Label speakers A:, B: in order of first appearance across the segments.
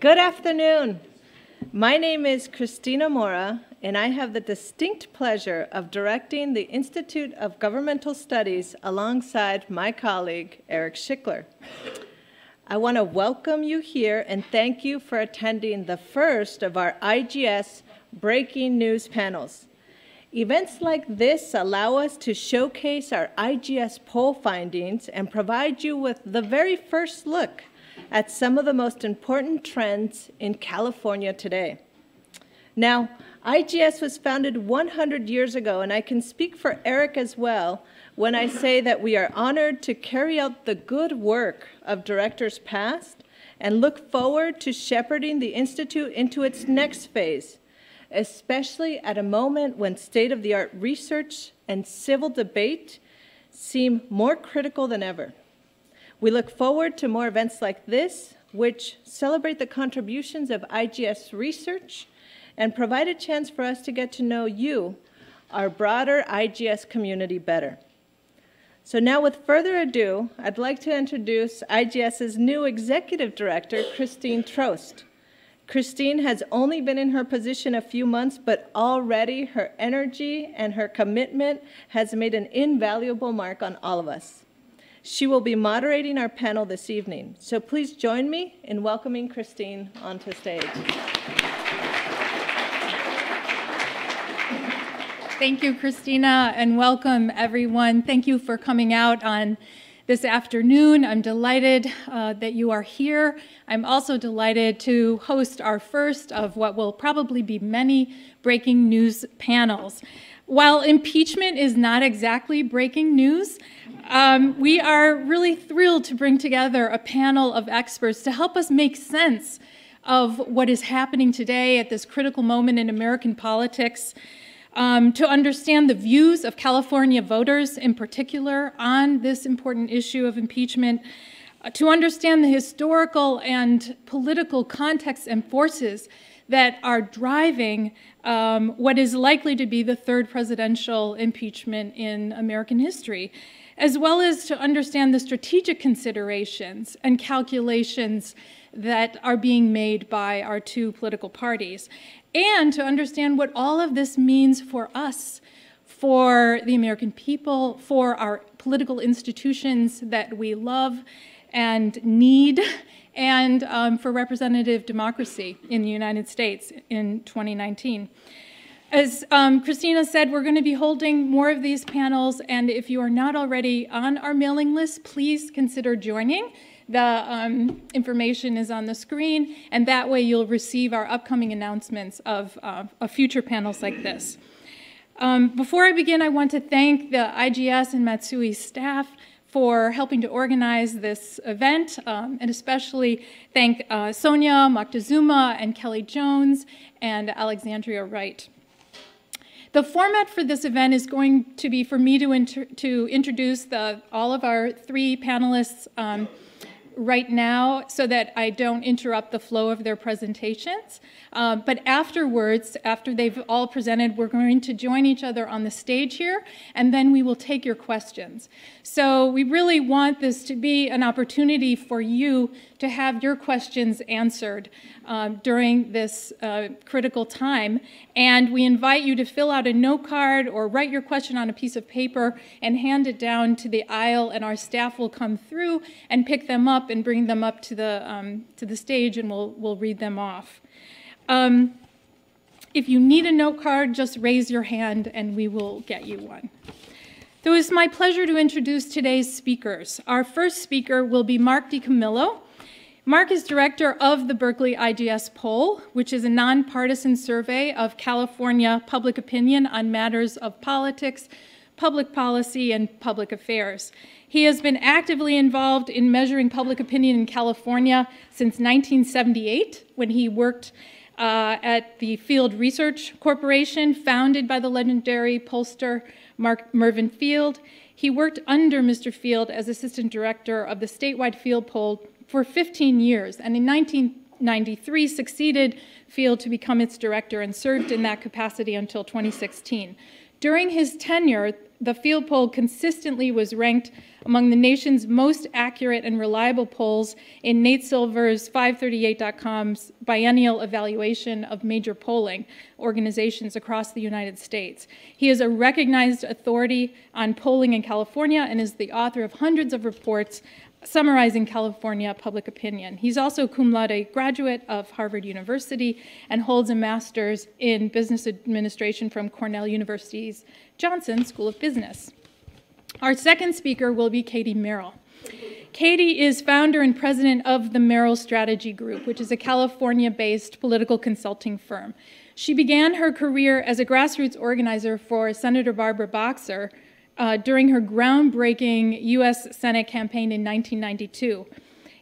A: Good afternoon. My name is Cristina Mora, and I have the distinct pleasure of directing the Institute of Governmental Studies alongside my colleague, Eric Schickler. I want to welcome you here and thank you for attending the first of our IGS Breaking News panels. Events like this allow us to showcase our IGS poll findings and provide you with the very first look at some of the most important trends in California today. Now, IGS was founded 100 years ago, and I can speak for Eric as well when I say that we are honored to carry out the good work of directors past and look forward to shepherding the Institute into its next phase especially at a moment when state of the art research and civil debate seem more critical than ever. We look forward to more events like this, which celebrate the contributions of IGS research and provide a chance for us to get to know you, our broader IGS community, better. So now, with further ado, I'd like to introduce IGS's new executive director, Christine Trost. Christine has only been in her position a few months, but already her energy and her commitment has made an invaluable mark on all of us. She will be moderating our panel this evening, so please join me in welcoming Christine onto stage.
B: Thank you, Cristina, and welcome everyone. Thank you for coming out on this afternoon. I'm delighted uh, that you are here. I'm also delighted to host our first of what will probably be many breaking news panels. While impeachment is not exactly breaking news, um, we are really thrilled to bring together a panel of experts to help us make sense of what is happening today at this critical moment in American politics um, to understand the views of California voters in particular on this important issue of impeachment, uh, to understand the historical and political context and forces that are driving um, what is likely to be the third presidential impeachment in American history, as well as to understand the strategic considerations and calculations that are being made by our two political parties and to understand what all of this means for us, for the American people, for our political institutions that we love and need, and um, for representative democracy in the United States in 2019. As um, Cristina said, we're going to be holding more of these panels, and if you are not already on our mailing list, please consider joining. The um, information is on the screen, and that way you'll receive our upcoming announcements of, uh, of future panels like this. Um, before I begin, I want to thank the IGS and Matsui staff for helping to organize this event, um, and especially thank uh, Sonia Moctezuma and Kelly Jones and Alexandria Wright. The format for this event is going to be for me to, to introduce the, all of our three panelists um, right now so that I don't interrupt the flow of their presentations. Uh, but afterwards, after they've all presented, we're going to join each other on the stage here, and then we will take your questions. So we really want this to be an opportunity for you to have your questions answered uh, during this uh, critical time. And we invite you to fill out a note card or write your question on a piece of paper and hand it down to the aisle, and our staff will come through and pick them up and bring them up to the, um, to the stage, and we'll, we'll read them off. Um, if you need a note card, just raise your hand and we will get you one. So it's my pleasure to introduce today's speakers. Our first speaker will be Mark DiCamillo. Mark is director of the Berkeley IGS poll, which is a nonpartisan survey of California public opinion on matters of politics, public policy, and public affairs. He has been actively involved in measuring public opinion in California since 1978, when he worked uh, at the Field Research Corporation, founded by the legendary pollster Mark Mervin Field. He worked under Mr. Field as assistant director of the statewide field poll for 15 years, and in 1993 succeeded Field to become its director and served in that capacity until 2016. During his tenure, the field poll consistently was ranked among the nation's most accurate and reliable polls in Nate Silver's 538.com's biennial evaluation of major polling organizations across the United States. He is a recognized authority on polling in California and is the author of hundreds of reports summarizing California public opinion. He's also cum laude graduate of Harvard University and holds a master's in business administration from Cornell University's Johnson School of Business. Our second speaker will be Katie Merrill. Katie is founder and president of the Merrill Strategy Group, which is a California based political consulting firm. She began her career as a grassroots organizer for Senator Barbara Boxer uh, during her groundbreaking U.S. Senate campaign in 1992.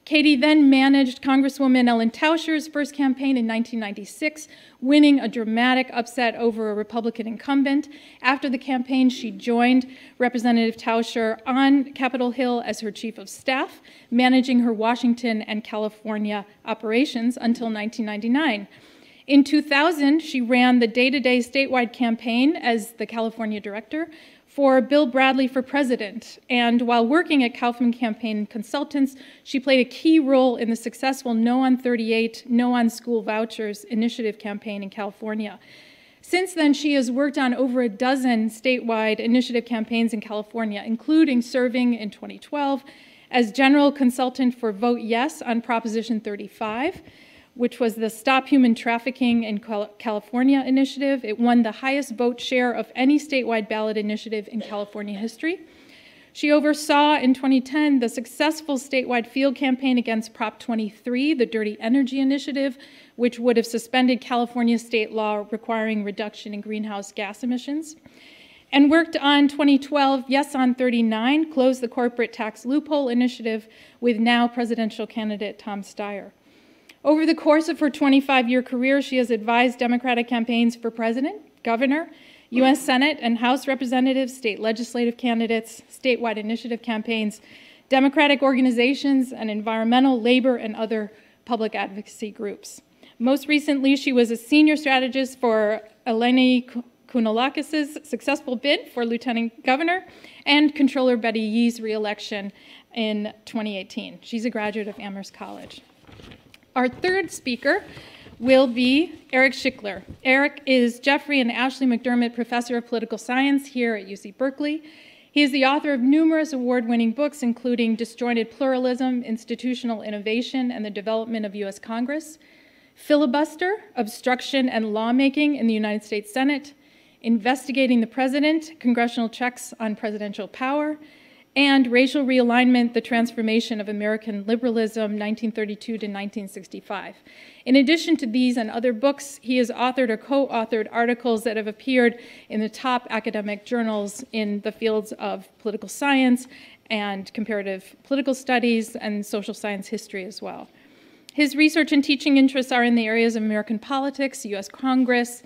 B: Katie then managed Congresswoman Ellen Tauscher's first campaign in 1996, winning a dramatic upset over a Republican incumbent. After the campaign, she joined Representative Tauscher on Capitol Hill as her chief of staff, managing her Washington and California operations until 1999. In 2000, she ran the day to day statewide campaign as the California director, for Bill Bradley for president. And while working at Kaufman Campaign Consultants, she played a key role in the successful No on 38, No on School Vouchers initiative campaign in California. Since then, she has worked on over a dozen statewide initiative campaigns in California, including serving in 2012 as general consultant for Vote Yes on Proposition 35 which was the Stop Human Trafficking in California initiative. It won the highest vote share of any statewide ballot initiative in California history. She oversaw in 2010 the successful statewide field campaign against Prop 23, the Dirty Energy Initiative, which would have suspended California state law requiring reduction in greenhouse gas emissions. And worked on 2012 Yes on 39, Close the Corporate Tax Loophole Initiative with now presidential candidate Tom Steyer. Over the course of her 25 year career, she has advised Democratic campaigns for president, governor, U.S. Senate and House representatives, state legislative candidates, statewide initiative campaigns, Democratic organizations, and environmental, labor, and other public advocacy groups. Most recently, she was a senior strategist for Eleni Kounalakis' successful bid for lieutenant governor and Controller Betty Yee's reelection in 2018. She's a graduate of Amherst College. Our third speaker will be Eric Schickler. Eric is Jeffrey and Ashley McDermott Professor of Political Science here at UC Berkeley. He is the author of numerous award winning books, including Disjointed Pluralism, Institutional Innovation, and the Development of U.S. Congress, Filibuster, Obstruction and Lawmaking in the United States Senate, Investigating the President, Congressional Checks on Presidential Power, and Racial Realignment, The Transformation of American Liberalism, 1932 to 1965. In addition to these and other books, he has authored or co authored articles that have appeared in the top academic journals in the fields of political science and comparative political studies and social science history as well. His research and teaching interests are in the areas of American politics, US Congress,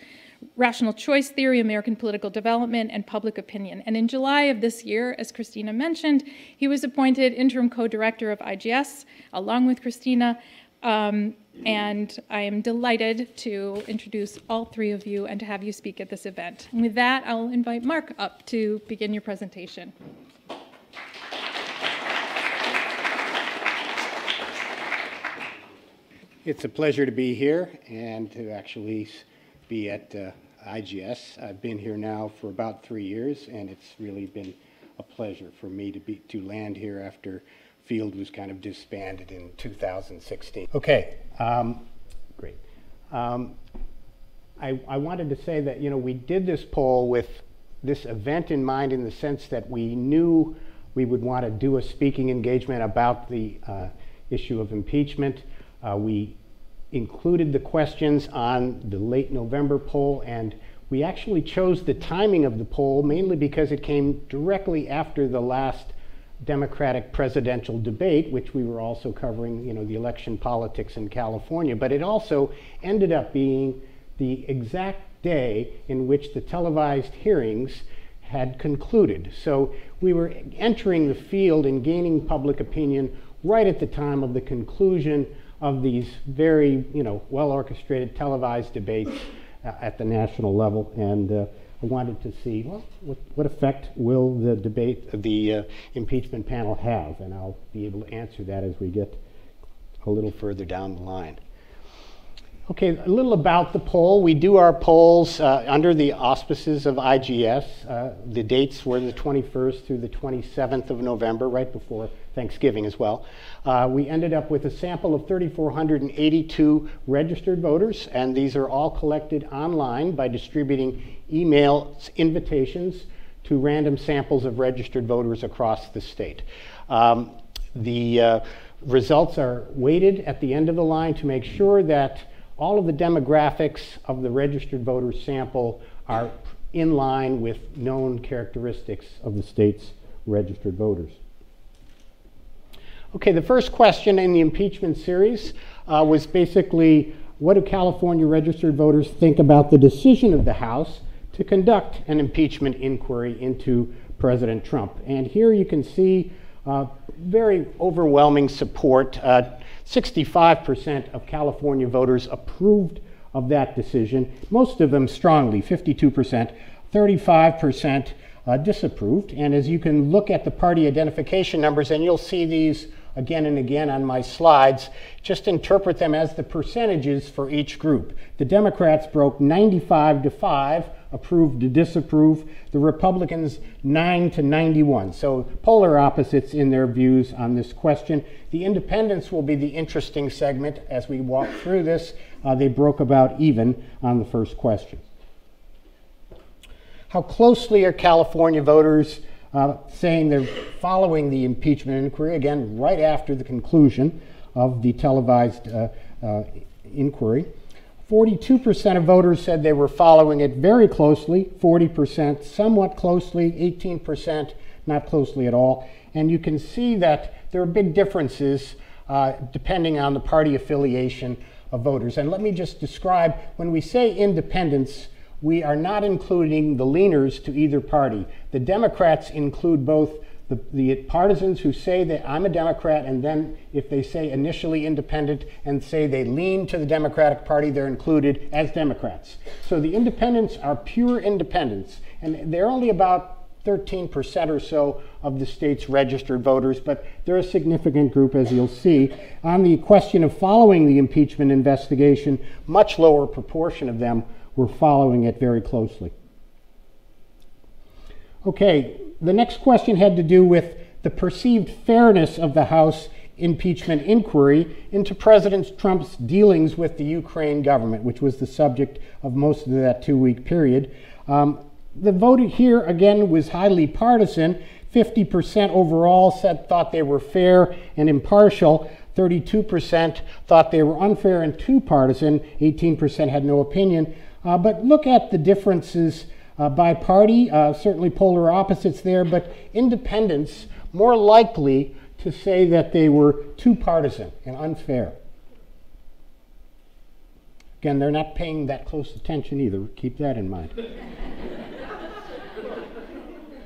B: rational choice theory, American political development, and public opinion. And in July of this year, as Cristina mentioned, he was appointed interim co director of IGS along with Cristina. Um, and I am delighted to introduce all three of you and to have you speak at this event. And with that, I'll invite Mark up to begin your presentation.
C: It's a pleasure to be here and to actually be at uh, IGS. I've been here now for about three years, and it's really been a pleasure for me to be to land here after Field was kind of disbanded in 2016. Okay, um, great. Um, I, I wanted to say that you know we did this poll with this event in mind, in the sense that we knew we would want to do a speaking engagement about the uh, issue of impeachment. Uh, we included the questions on the late November poll, and we actually chose the timing of the poll mainly because it came directly after the last Democratic presidential debate, which we were also covering, you know, the election politics in California. But it also ended up being the exact day in which the televised hearings had concluded. So we were entering the field and gaining public opinion right at the time of the conclusion of these very, you know, well orchestrated televised debates uh, at the national level. And uh, I wanted to see, well, what, what effect will the debate, of the uh, impeachment panel have? And I'll be able to answer that as we get a little further down the line. Okay, a little about the poll. We do our polls uh, under the auspices of IGS. Uh, the dates were the 21st through the 27th of November, right before Thanksgiving as well. Uh, we ended up with a sample of 3,482 registered voters, and these are all collected online by distributing email invitations to random samples of registered voters across the state. Um, the uh, results are weighted at the end of the line to make sure that all of the demographics of the registered voter sample are in line with known characteristics of the state's registered voters. Okay, the first question in the impeachment series uh, was basically what do California registered voters think about the decision of the House to conduct an impeachment inquiry into President Trump? And here you can see uh, very overwhelming support. Uh, 65% of California voters approved of that decision, most of them strongly, 52%, 35% uh, disapproved. And as you can look at the party identification numbers, and you'll see these again and again on my slides, just interpret them as the percentages for each group. The Democrats broke 95 to 5 approve to disapprove. The Republicans 9 to 91. So polar opposites in their views on this question. The independents will be the interesting segment as we walk through this. Uh, they broke about even on the first question. How closely are California voters uh, saying they're following the impeachment inquiry? Again, right after the conclusion of the televised uh, uh inquiry. 42% of voters said they were following it very closely, 40% somewhat closely, 18% not closely at all. And you can see that there are big differences uh, depending on the party affiliation of voters. And let me just describe when we say independents, we are not including the leaners to either party. The Democrats include both the, the partisans who say that I'm a Democrat, and then if they say initially independent and say they lean to the Democratic Party, they're included as Democrats. So the independents are pure independents, and they're only about 13% or so of the state's registered voters, but they're a significant group, as you'll see. On the question of following the impeachment investigation, much lower proportion of them were following it very closely. Okay, the next question had to do with the perceived fairness of the House impeachment inquiry into President Trump's dealings with the Ukraine government, which was the subject of most of that two week period. Um, the vote here, again, was highly partisan. 50% overall said thought they were fair and impartial. 32% thought they were unfair and too partisan. 18% had no opinion. Uh, but look at the differences uh, by party, uh, certainly polar opposites there, but independents more likely to say that they were too partisan and unfair. Again, they're not paying that close attention either. Keep that in mind.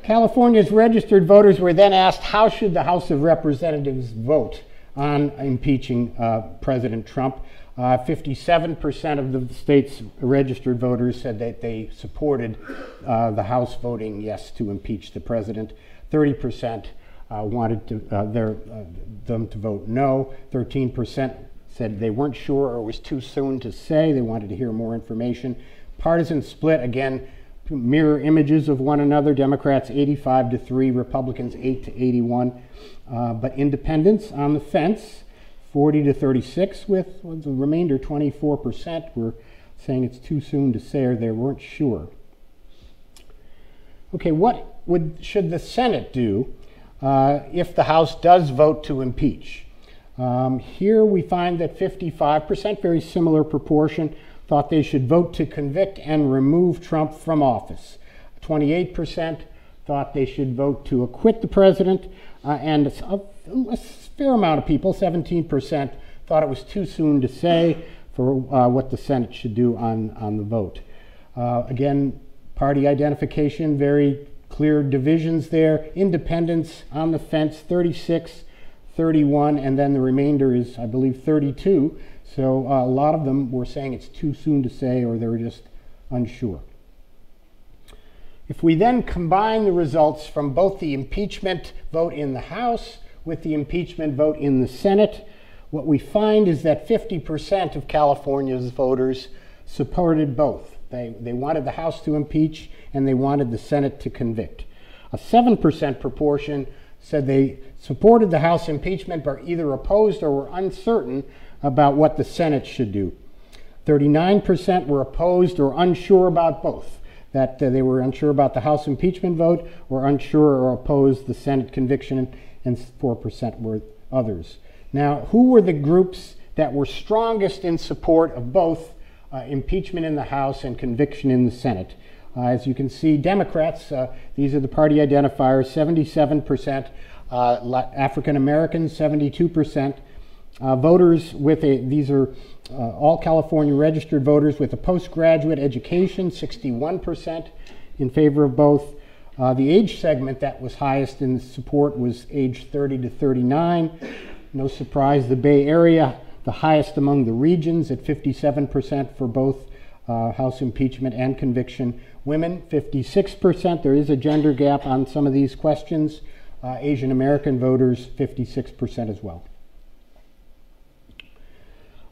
C: California's registered voters were then asked how should the House of Representatives vote on impeaching uh, President Trump. 57% uh, of the state's registered voters said that they supported uh, the House voting yes to impeach the president. 30% uh, wanted to, their, them to vote no. 13% said they weren't sure or it was too soon to say. They wanted to hear more information. Partisan split, again, mirror images of one another. Democrats 85 to 3, Republicans 8 to 81. Uh, but independents on the fence 40 to 36, with the remainder 24% were saying it's too soon to say or they weren't sure. Okay, what would, should the Senate do uh, if the House does vote to impeach? Um, here we find that 55%, very similar proportion, thought they should vote to convict and remove Trump from office. 28% thought they should vote to acquit the president, uh, and a, a, fair amount of people, 17%, thought it was too soon to say for uh, what the Senate should do on, on the vote. Uh, again, party identification, very clear divisions there. Independents on the fence, 36, 31, and then the remainder is, I believe, 32. So uh, a lot of them were saying it's too soon to say or they were just unsure. If we then combine the results from both the impeachment vote in the House with the impeachment vote in the Senate, what we find is that 50% of California's voters supported both. They, they wanted the House to impeach and they wanted the Senate to convict. A 7% proportion said they supported the House impeachment but either opposed or were uncertain about what the Senate should do. 39% were opposed or unsure about both, that uh, they were unsure about the House impeachment vote or unsure or opposed the Senate conviction, and 4% were others. Now, who were the groups that were strongest in support of both uh, impeachment in the House and conviction in the Senate? Uh, as you can see, Democrats, uh, these are the party identifiers, 77%, uh, African Americans, 72%. Uh, voters with a, these are uh, all California registered voters with a postgraduate education, 61% in favor of both. Uh, the age segment that was highest in support was age 30 to 39. No surprise, the Bay Area, the highest among the regions at 57% for both uh, House impeachment and conviction. Women, 56%. There is a gender gap on some of these questions. Uh, Asian American voters, 56% as well.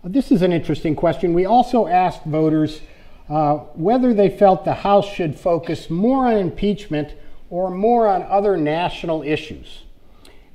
C: This is an interesting question. We also asked voters uh, whether they felt the House should focus more on impeachment or more on other national issues.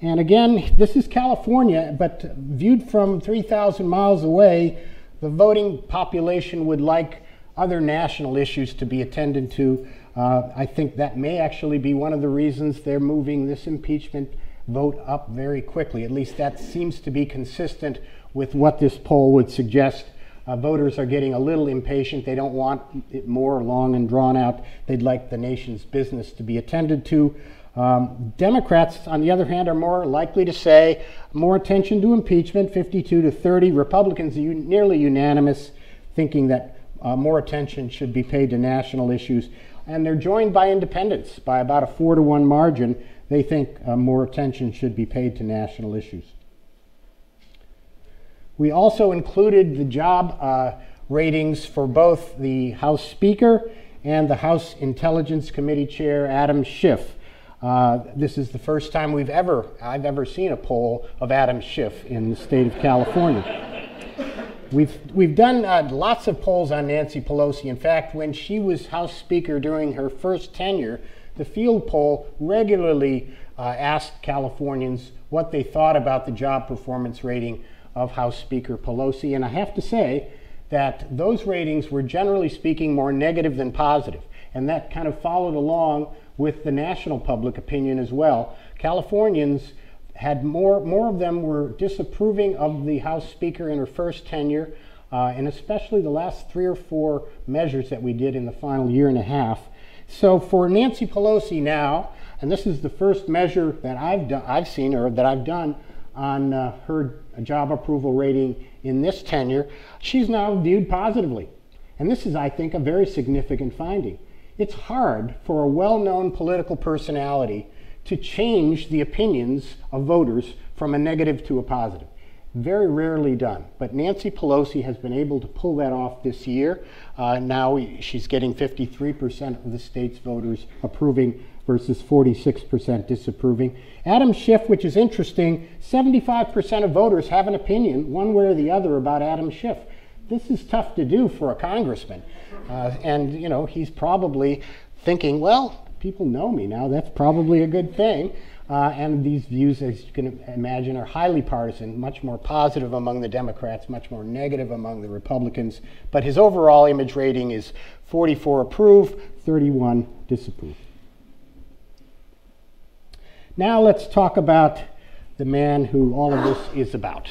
C: And again, this is California, but viewed from 3,000 miles away, the voting population would like other national issues to be attended to. Uh, I think that may actually be one of the reasons they're moving this impeachment vote up very quickly. At least that seems to be consistent with what this poll would suggest. Uh, voters are getting a little impatient. They don't want it more long and drawn out. They'd like the nation's business to be attended to. Um, Democrats, on the other hand, are more likely to say more attention to impeachment, 52 to 30. Republicans are nearly unanimous, thinking that uh, more attention should be paid to national issues. And they're joined by independents by about a four to one margin. They think uh, more attention should be paid to national issues. We also included the job uh, ratings for both the House Speaker and the House Intelligence Committee Chair, Adam Schiff. Uh, this is the first time we've ever, I've ever seen a poll of Adam Schiff in the state of California. We've, we've done uh, lots of polls on Nancy Pelosi. In fact, when she was House Speaker during her first tenure, the field poll regularly uh, asked Californians what they thought about the job performance rating of House Speaker Pelosi. And I have to say that those ratings were generally speaking more negative than positive. And that kind of followed along with the national public opinion as well. Californians had more, more of them were disapproving of the House Speaker in her first tenure, uh, and especially the last three or four measures that we did in the final year and a half. So for Nancy Pelosi now, and this is the first measure that I've done, I've seen or that I've done on uh, her job approval rating in this tenure, she's now viewed positively. And this is, I think, a very significant finding. It's hard for a well known political personality to change the opinions of voters from a negative to a positive. Very rarely done. But Nancy Pelosi has been able to pull that off this year. Uh, now she's getting 53% of the state's voters approving versus 46% disapproving. Adam Schiff, which is interesting, 75% of voters have an opinion, one way or the other, about Adam Schiff. This is tough to do for a congressman. Uh, and, you know, he's probably thinking, well, people know me now. That's probably a good thing. Uh, and these views, as you can imagine, are highly partisan, much more positive among the Democrats, much more negative among the Republicans. But his overall image rating is 44 approve, 31 disapprove. Now let's talk about the man who all of this is about.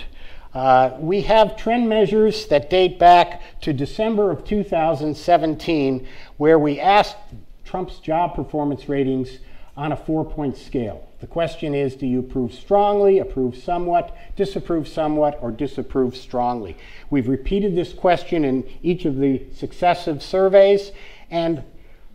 C: Uh, we have trend measures that date back to December of 2017, where we asked Trump's job performance ratings on a four point scale. The question is do you approve strongly, approve somewhat, disapprove somewhat, or disapprove strongly? We've repeated this question in each of the successive surveys, and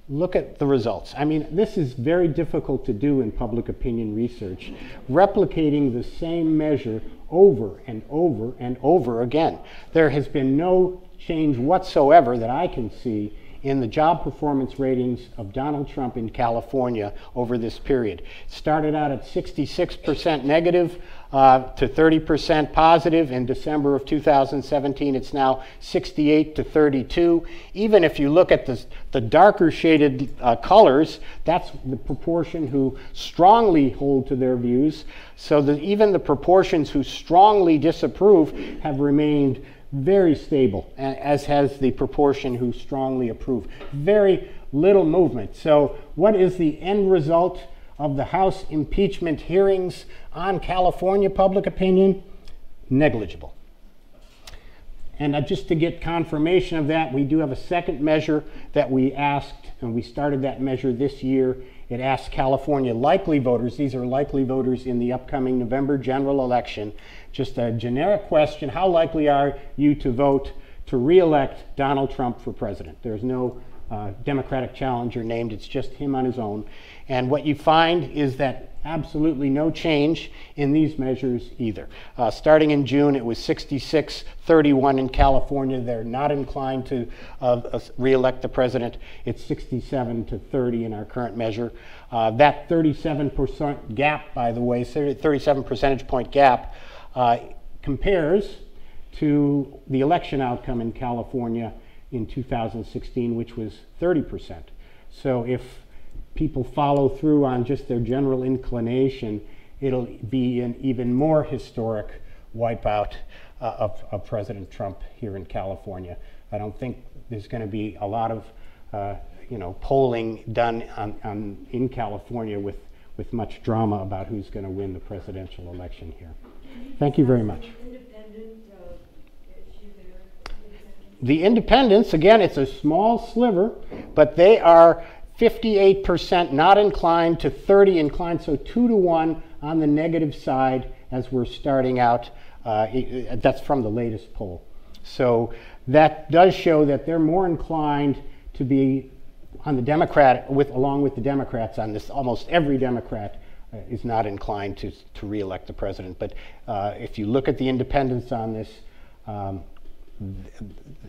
C: look at the results. I mean, this is very difficult to do in public opinion research, replicating the same measure over and over and over again. There has been no change whatsoever that I can see in the job performance ratings of Donald Trump in California over this period. Started out at 66% negative uh, to 30% positive in December of 2017. It's now 68 to 32. Even if you look at the, the darker shaded uh, colors, that's the proportion who strongly hold to their views. So that even the proportions who strongly disapprove have remained very stable, as has the proportion who strongly approve. Very little movement. So, what is the end result of the House impeachment hearings on California public opinion? Negligible. And just to get confirmation of that, we do have a second measure that we asked, and we started that measure this year. It asks California likely voters, these are likely voters in the upcoming November general election, just a generic question How likely are you to vote to reelect Donald Trump for president? There's no uh, Democratic challenger named, it's just him on his own. And what you find is that absolutely no change in these measures either. Uh, starting in June, it was 66 31 in California. They're not inclined to uh, uh reelect the president. It's 67 to 30 in our current measure. Uh, that 37% gap, by the way, 37 percentage point gap, uh, compares to the election outcome in California in 2016, which was 30%. So if people follow through on just their general inclination, it'll be an even more historic wipeout uh, of, of, President Trump here in California. I don't think there's going to be a lot of uh, you know, polling done on, on, in California with, with much drama about who's going to win the presidential election here. Thank you very much. The independents, again, it's a small sliver, but they are 58% not inclined to 30 inclined, so two to one on the negative side as we're starting out. Uh, that's from the latest poll. So that does show that they're more inclined to be on the Democrat, with, along with the Democrats on this. Almost every Democrat uh, is not inclined to, to reelect the president. But uh, if you look at the independents on this, um,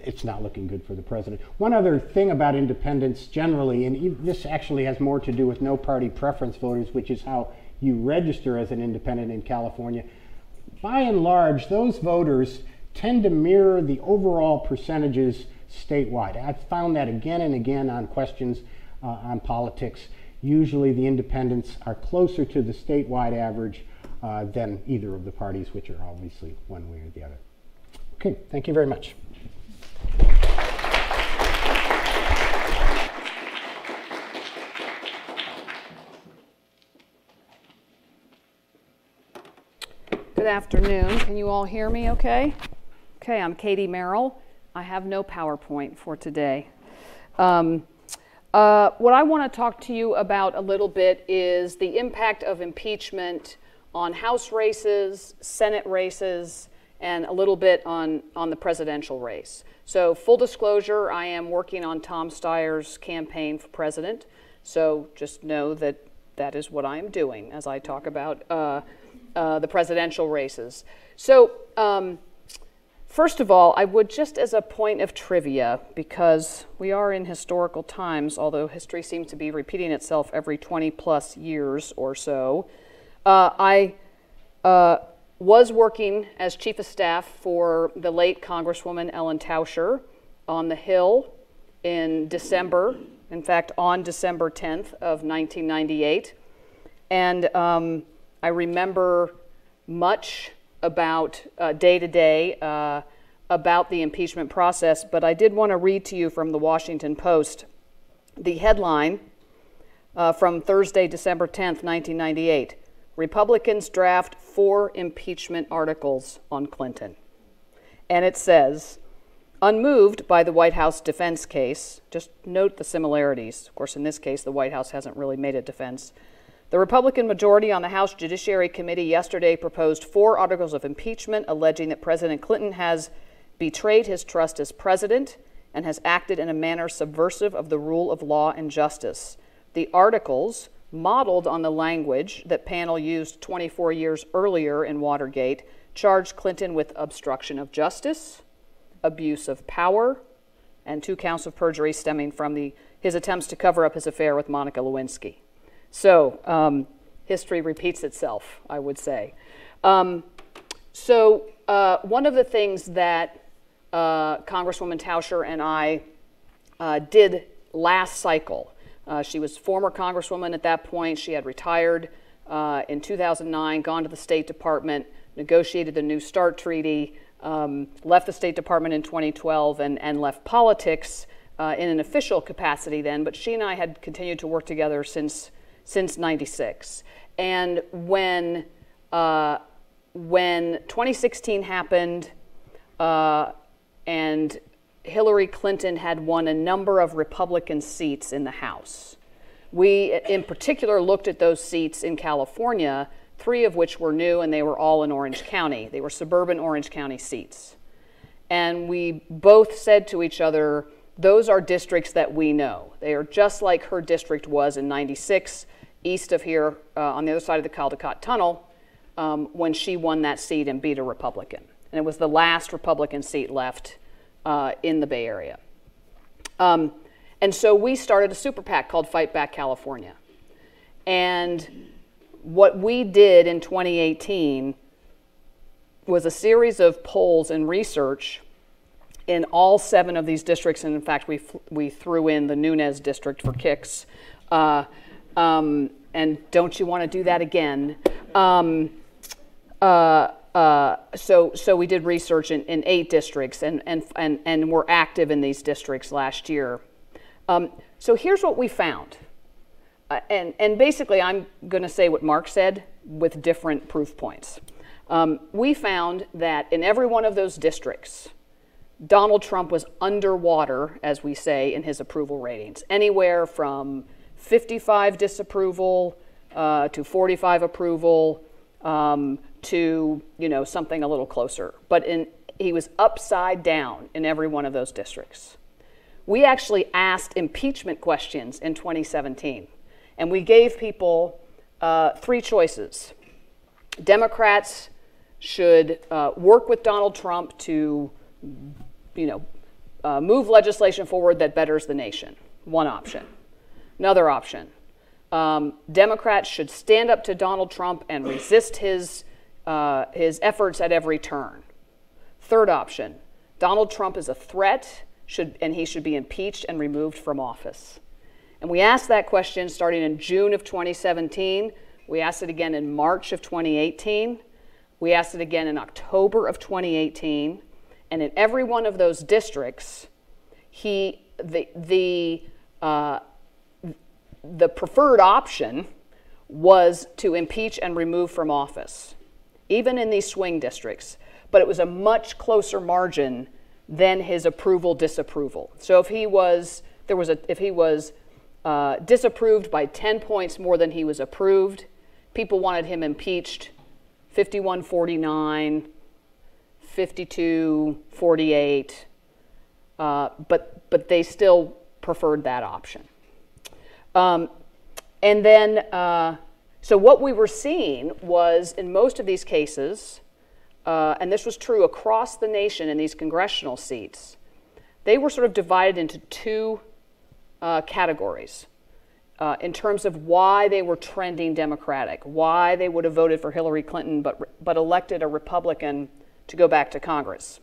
C: it's not looking good for the president. One other thing about independents generally, and this actually has more to do with no party preference voters, which is how you register as an independent in California. By and large, those voters tend to mirror the overall percentages statewide. I've found that again and again on questions uh, on politics usually the independents are closer to the statewide average uh, than either of the parties, which are obviously one way or the other. Okay, thank you very much.
D: Good afternoon. Can you all hear me okay? Okay, I'm Katie Merrill. I have no PowerPoint for today. Um, uh, what I want to talk to you about a little bit is the impact of impeachment on House races, Senate races, and a little bit on, on the presidential race. So, full disclosure, I am working on Tom Steyer's campaign for president. So, just know that that is what I am doing as I talk about uh, uh, the presidential races. So, um, First of all, I would just as a point of trivia, because we are in historical times, although history seems to be repeating itself every 20 plus years or so, uh, I uh, was working as chief of staff for the late Congresswoman Ellen Tauscher on the Hill in December, in fact, on December 10th of 1998. And um, I remember much about day to day about the impeachment process, but I did want to read to you from the Washington Post the headline uh, from Thursday, December 10th, 1998 Republicans draft four impeachment articles on Clinton. And it says, Unmoved by the White House defense case, just note the similarities. Of course, in this case, the White House hasn't really made a defense. The Republican majority on the House Judiciary Committee yesterday proposed four articles of impeachment alleging that President Clinton has betrayed his trust as president and has acted in a manner subversive of the rule of law and justice. The articles, modeled on the language that panel used 24 years earlier in Watergate, charged Clinton with obstruction of justice, abuse of power, and two counts of perjury stemming from the, his attempts to cover up his affair with Monica Lewinsky. So, um, history repeats itself, I would say. Um, so, uh, one of the things that uh, Congresswoman Tauscher and I uh, did last cycle, uh, she was former Congresswoman at that point, she had retired uh, in 2009, gone to the State Department, negotiated the New START Treaty, um, left the State Department in 2012, and, and left politics uh, in an official capacity then. But she and I had continued to work together since since '96. And when uh, when 2016 happened, uh, and Hillary Clinton had won a number of Republican seats in the House. We, in particular, looked at those seats in California, three of which were new, and they were all in Orange County. They were suburban Orange County seats. And we both said to each other, those are districts that we know. They are just like her district was in 96, east of here, uh, on the other side of the Caldecott Tunnel, um, when she won that seat and beat a Republican. And it was the last Republican seat left uh, in the Bay Area. Um, and so we started a super PAC called Fight Back California. And what we did in 2018 was a series of polls and research in all seven of these districts. And in fact, we, we threw in the Nunes district for kicks. Uh, um, and don't you want to do that again? Um, uh, uh, so, so we did research in, in eight districts and, and, and, and were active in these districts last year. Um, so here's what we found. Uh, and, and basically, I'm going to say what Mark said with different proof points. Um, we found that in every one of those districts, Donald Trump was underwater, as we say, in his approval ratings, anywhere from 55 disapproval uh, to 45 approval um, to you know something a little closer. But in, he was upside down in every one of those districts. We actually asked impeachment questions in 2017, and we gave people uh, three choices. Democrats should uh, work with Donald Trump to, you know, uh, move legislation forward that betters the nation. One option. Another option. Um, Democrats should stand up to Donald Trump and resist his uh, his efforts at every turn. Third option Donald Trump is a threat should, and he should be impeached and removed from office. And we asked that question starting in June of 2017. We asked it again in March of 2018. We asked it again in October of 2018. And in every one of those districts, he, the, the, uh, the preferred option was to impeach and remove from office even in these swing districts, but it was a much closer margin than his approval disapproval. So if he was there was a if he was uh, disapproved by 10 points more than he was approved, people wanted him impeached 5149, 5248, uh, but but they still preferred that option. Um, and then uh, so, what we were seeing was in most of these cases, uh, and this was true across the nation in these congressional seats, they were sort of divided into two uh, categories uh, in terms of why they were trending Democratic, why they would have voted for Hillary Clinton but, but elected a Republican to go back to Congress.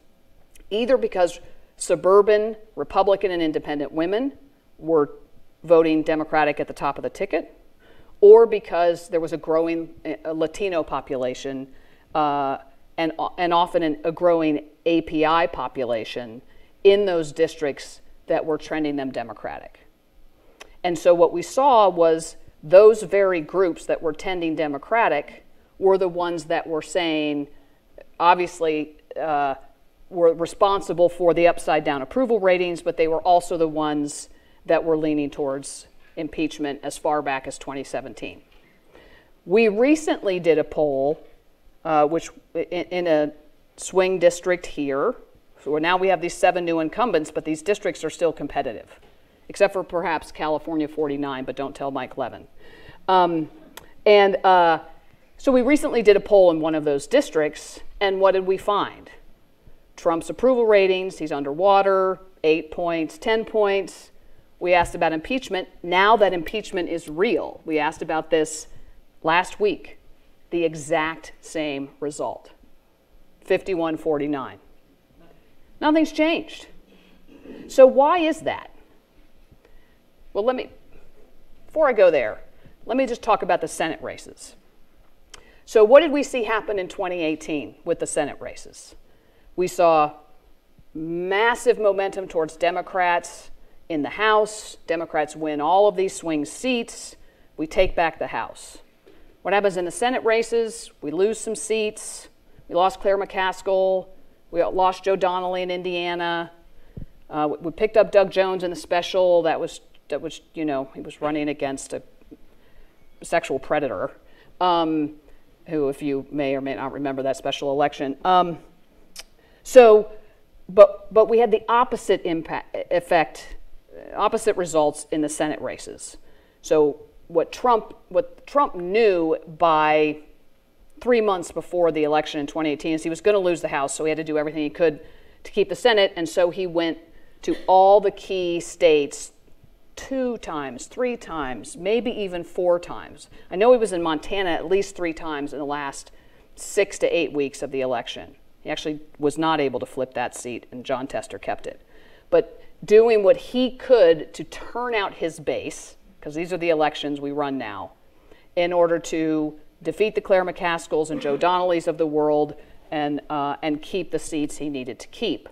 D: Either because suburban Republican and independent women were voting Democratic at the top of the ticket or because there was a growing Latino population uh, and, and often an, a growing API population in those districts that were trending them Democratic. And so what we saw was those very groups that were tending Democratic were the ones that were saying, obviously, uh, were responsible for the upside down approval ratings, but they were also the ones that were leaning towards impeachment as far back as 2017. We recently did a poll, uh, which in, in, a swing district here. So now we have these seven new incumbents, but these districts are still competitive, except for perhaps California 49, but don't tell Mike Levin. Um, and uh, so we recently did a poll in one of those districts, and what did we find? Trump's approval ratings, he's underwater, eight points, 10 points. We asked about impeachment. Now that impeachment is real, we asked about this last week. The exact same result 51 49. Nothing's changed. So, why is that? Well, let me, before I go there, let me just talk about the Senate races. So, what did we see happen in 2018 with the Senate races? We saw massive momentum towards Democrats in the House. Democrats win all of these swing seats. We take back the House. What happens in the Senate races? We lose some seats. We lost Claire McCaskill. We lost Joe Donnelly in Indiana. Uh, we picked up Doug Jones in the special. That was that was you know he was running against a sexual predator, um, who, if you may or may not remember that special election. Um, so, but, but we had the opposite impact, effect, opposite results in the Senate races. So what Trump, what Trump knew by three months before the election in 2018 is he was going to lose the House, so he had to do everything he could to keep the Senate, and so he went to all the key states two times, three times, maybe even four times. I know he was in Montana at least three times in the last six to eight weeks of the election. He actually was not able to flip that seat, and Jon Tester kept it. But doing what he could to turn out his base, because these are the elections we run now, in order to defeat the Claire McCaskills and Joe Donnellys of the world and, uh, and keep the seats he needed to keep.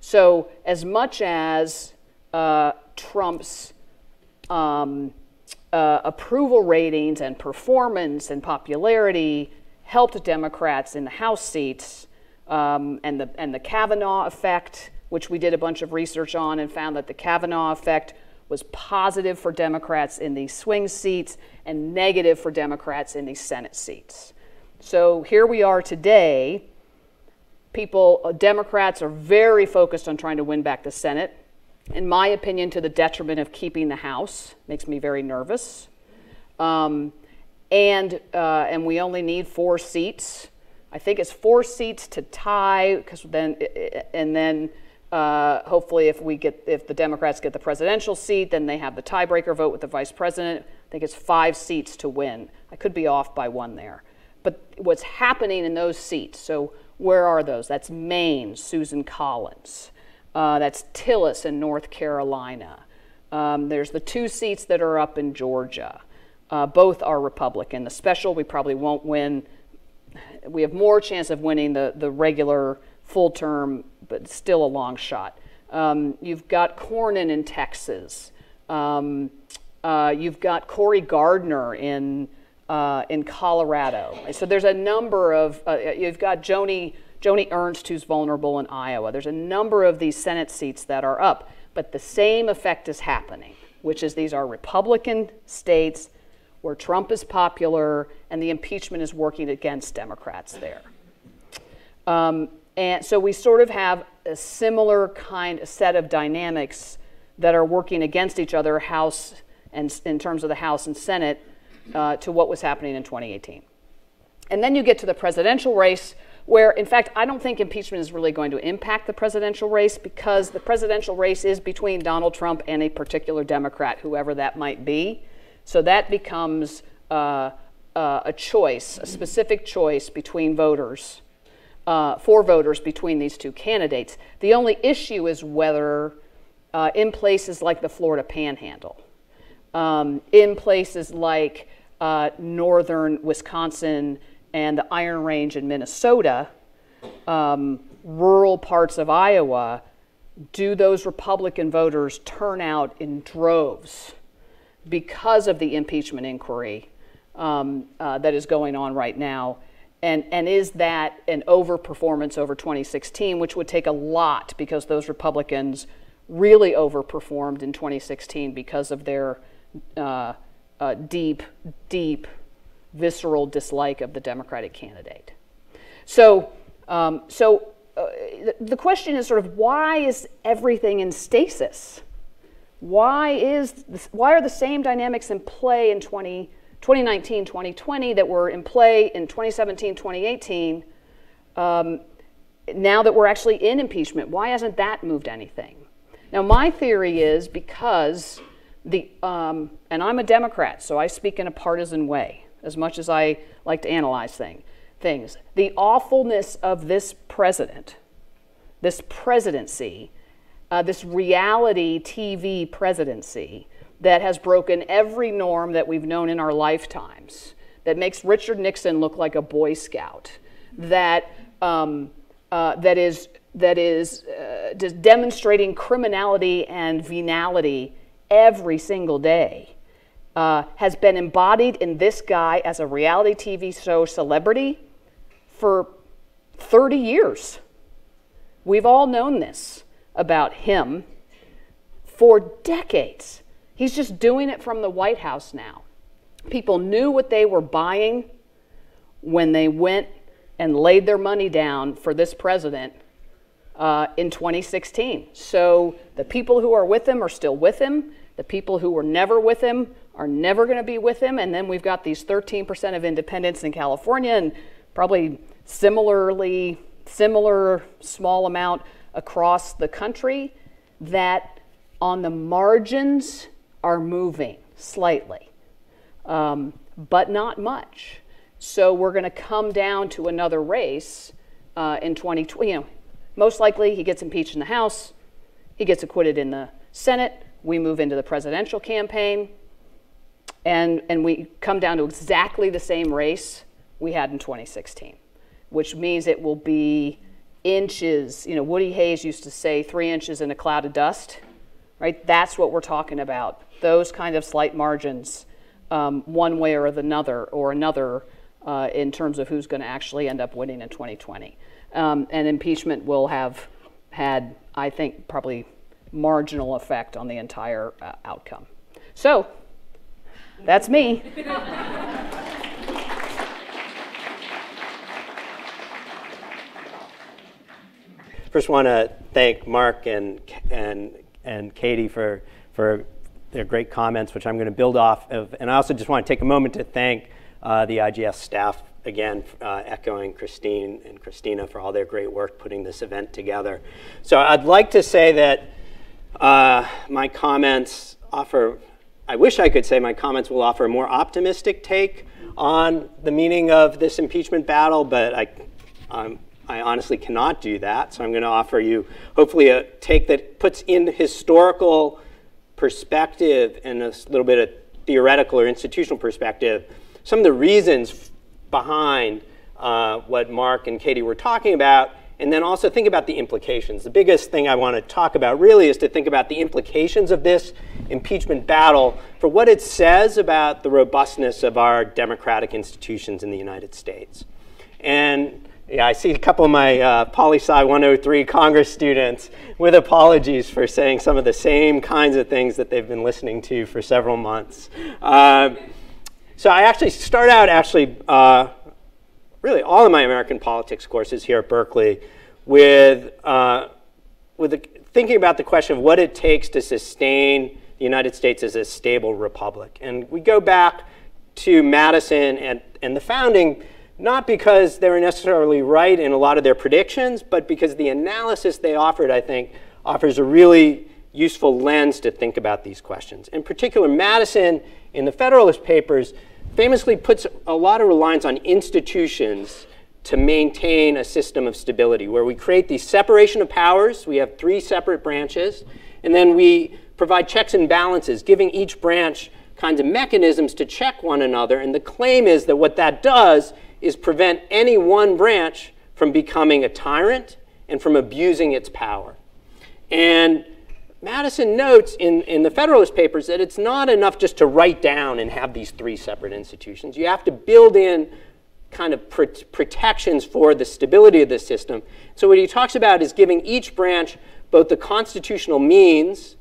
D: So, as much as uh, Trump's um, uh, approval ratings and performance and popularity helped Democrats in the House seats, um, and the and the Kavanaugh effect, which we did a bunch of research on and found that the Kavanaugh effect was positive for Democrats in these swing seats and negative for Democrats in these Senate seats. So here we are today. People, uh, Democrats are very focused on trying to win back the Senate. In my opinion, to the detriment of keeping the House, makes me very nervous. Um, and uh, and we only need four seats. I think it's four seats to tie, because then and then uh, hopefully if we get if the Democrats get the presidential seat, then they have the tiebreaker vote with the vice president. I think it's five seats to win. I could be off by one there, but what's happening in those seats? So where are those? That's Maine, Susan Collins. Uh, that's Tillis in North Carolina. Um, there's the two seats that are up in Georgia. Uh, both are Republican. The special we probably won't win we have more chance of winning the, the regular full term, but still a long shot. Um, you've got Cornyn in Texas. Um, uh, you've got Cory Gardner in uh, in Colorado. So there's a number of uh, you've got Joni Joni Ernst who's vulnerable in Iowa. There's a number of these Senate seats that are up, but the same effect is happening, which is these are Republican states where Trump is popular and the impeachment is working against Democrats there. Um, and so we sort of have a similar kind of set of dynamics that are working against each other, House and in terms of the House and Senate, uh, to what was happening in 2018. And then you get to the presidential race, where in fact I don't think impeachment is really going to impact the presidential race because the presidential race is between Donald Trump and a particular Democrat, whoever that might be. So that becomes uh, uh, a choice, a specific choice between voters, uh, for voters between these two candidates. The only issue is whether uh, in places like the Florida Panhandle, um, in places like uh, northern Wisconsin and the Iron Range in Minnesota, um, rural parts of Iowa, do those Republican voters turn out in droves? because of the impeachment inquiry um, uh, that is going on right now? And, and is that an overperformance over 2016, which would take a lot because those Republicans really overperformed in 2016 because of their uh, uh, deep, deep, visceral dislike of the Democratic candidate? So, um, so uh, the question is sort of why is everything in stasis? Why, is this, why are the same dynamics in play in 20, 2019, 2020 that were in play in 2017, 2018? Um, now that we're actually in impeachment, why hasn't that moved anything? Now, my theory is because the, um, and I'm a Democrat, so I speak in a partisan way, as much as I like to analyze thing, things. The awfulness of this president, this presidency, uh, this reality TV presidency that has broken every norm that we've known in our lifetimes, that makes Richard Nixon look like a Boy Scout, that, um, uh, that is, that is uh, just demonstrating criminality and venality every single day, uh, has been embodied in this guy as a reality TV show celebrity for 30 years. We've all known this about him for decades. He's just doing it from the White House now. People knew what they were buying when they went and laid their money down for this president uh, in 2016. So the people who are with him are still with him. The people who were never with him are never going to be with him. And then we've got these 13% of independents in California and probably similarly, similar small amount across the country that on the margins are moving slightly, um, but not much. So we're going to come down to another race uh, in 2020. You know, most likely he gets impeached in the House, he gets acquitted in the Senate, we move into the presidential campaign, and, and we come down to exactly the same race we had in 2016, which means it will be inches. You know, Woody Hayes used to say three inches in a cloud of dust, right? That's what we're talking about. Those kind of slight margins, um, one way or another, or another, uh, in terms of who's going to actually end up winning in 2020. Um, and impeachment will have had, I think, probably marginal effect on the entire uh, outcome. So, that's me.
E: First, want to thank Mark and and and Katie for for their great comments, which I'm going to build off of. And I also just want to take a moment to thank uh, the IGS staff again, uh, echoing Christine and Cristina for all their great work putting this event together. So I'd like to say that uh, my comments offer. I wish I could say my comments will offer a more optimistic take on the meaning of this impeachment battle, but I, um, I honestly cannot do that. So I'm going to offer you, hopefully, a take that puts in historical perspective and a little bit of theoretical or institutional perspective some of the reasons behind uh, what Mark and Katie were talking about, and then also think about the implications. The biggest thing I want to talk about really is to think about the implications of this impeachment battle for what it says about the robustness of our democratic institutions in the United States. And yeah, I see a couple of my uh, Poli Sci 103 Congress students with apologies for saying some of the same kinds of things that they've been listening to for several months. Uh, so I actually start out actually uh, really all of my American politics courses here at Berkeley with, uh, with the, thinking about the question of what it takes to sustain the United States as a stable republic. And we go back to Madison and, and the founding not because they were necessarily right in a lot of their predictions, but because the analysis they offered, I think, offers a really useful lens to think about these questions. In particular, Madison, in the Federalist Papers, famously puts a lot of reliance on institutions to maintain a system of stability, where we create the separation of powers. We have three separate branches, and then we provide checks and balances, giving each branch kinds of mechanisms to check one another. And the claim is that what that does is prevent any one branch from becoming a tyrant and from abusing its power. And Madison notes in, in the Federalist Papers that it's not enough just to write down and have these three separate institutions. You have to build in kind of pr protections for the stability of the system. So what he talks about is giving each branch both the constitutional means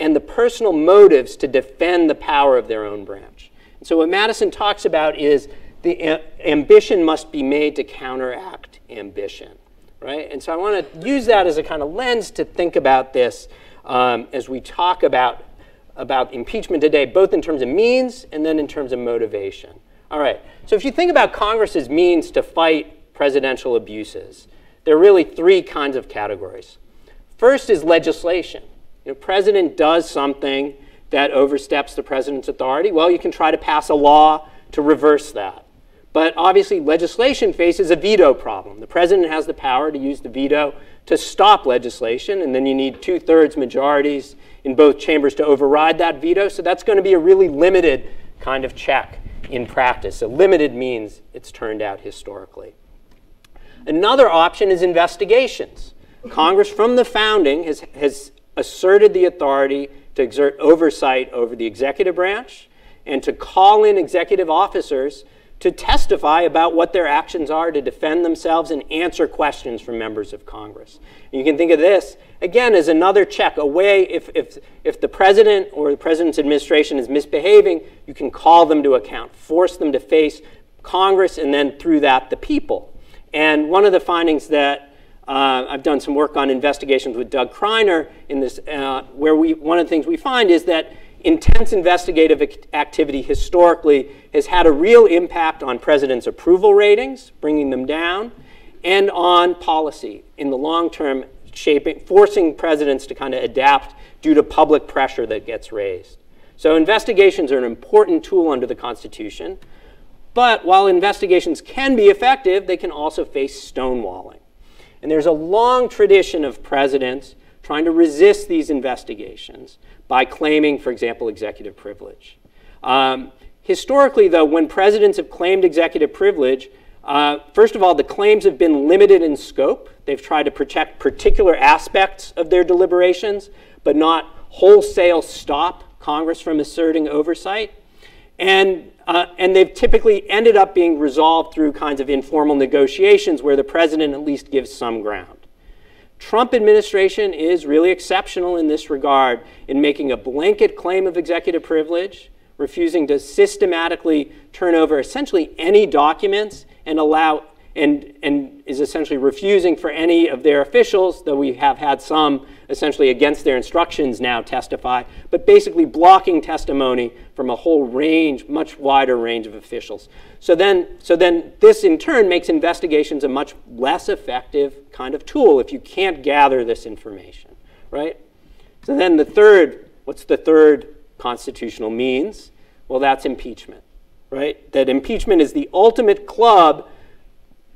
E: and the personal motives to defend the power of their own branch. And so what Madison talks about is the ambition must be made to counteract ambition, right? And so I want to use that as a kind of lens to think about this um, as we talk about, about impeachment today, both in terms of means and then in terms of motivation. All right, so if you think about Congress's means to fight presidential abuses, there are really three kinds of categories. First is legislation. You know, president does something that oversteps the president's authority, well, you can try to pass a law to reverse that. But obviously, legislation faces a veto problem. The president has the power to use the veto to stop legislation, and then you need two thirds majorities in both chambers to override that veto. So that's going to be a really limited kind of check in practice. So limited means it's turned out historically. Another option is investigations. Congress, from the founding, has, has asserted the authority to exert oversight over the executive branch and to call in executive officers to testify about what their actions are to defend themselves and answer questions from members of Congress. And you can think of this, again, as another check, a way if, if, if the president or the president's administration is misbehaving, you can call them to account, force them to face Congress and then through that the people. And one of the findings that uh, I've done some work on investigations with Doug Kriner in this, uh, where we, one of the things we find is that intense investigative activity historically has had a real impact on presidents' approval ratings, bringing them down, and on policy in the long term, shaping, forcing presidents to kind of adapt due to public pressure that gets raised. So investigations are an important tool under the Constitution, but while investigations can be effective, they can also face stonewalling. And there's a long tradition of presidents trying to resist these investigations by claiming, for example, executive privilege. Um, historically, though, when presidents have claimed executive privilege, uh, first of all, the claims have been limited in scope. They've tried to protect particular aspects of their deliberations, but not wholesale stop Congress from asserting oversight. And, uh, and they've typically ended up being resolved through kinds of informal negotiations where the president at least gives some ground. Trump administration is really exceptional in this regard in making a blanket claim of executive privilege, refusing to systematically turn over essentially any documents and allow and, and is essentially refusing for any of their officials, though we have had some essentially against their instructions now testify, but basically blocking testimony from a whole range, much wider range of officials. So then, so then this in turn makes investigations a much less effective kind of tool if you can't gather this information, right? So then the third, what's the third constitutional means? Well, that's impeachment, right? That impeachment is the ultimate club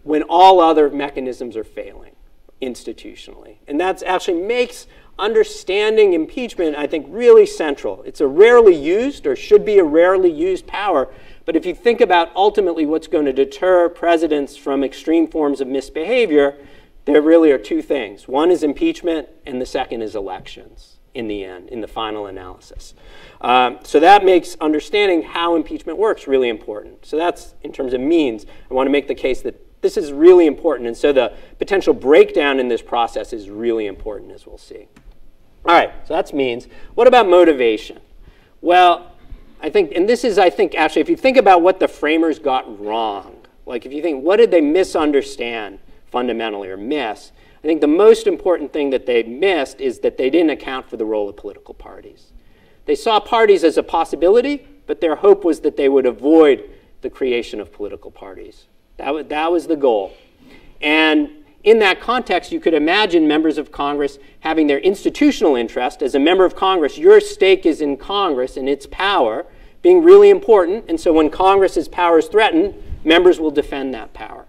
E: when all other mechanisms are failing institutionally. And that actually makes understanding impeachment, I think, really central. It's a rarely used or should be a rarely used power. But if you think about ultimately what's going to deter presidents from extreme forms of misbehavior, there really are two things. One is impeachment, and the second is elections in the end, in the final analysis. Um, so that makes understanding how impeachment works really important. So that's in terms of means. I want to make the case that this is really important. And so the potential breakdown in this process is really important, as we'll see. All right, so that's means. What about motivation? Well, I think, and this is, I think, actually, if you think about what the framers got wrong, like if you think, what did they misunderstand fundamentally or miss? I think the most important thing that they missed is that they didn't account for the role of political parties. They saw parties as a possibility, but their hope was that they would avoid the creation of political parties. That was, that was the goal. And in that context, you could imagine members of Congress having their institutional interest. As a member of Congress, your stake is in Congress and its power being really important. And so when Congress's power is threatened, members will defend that power.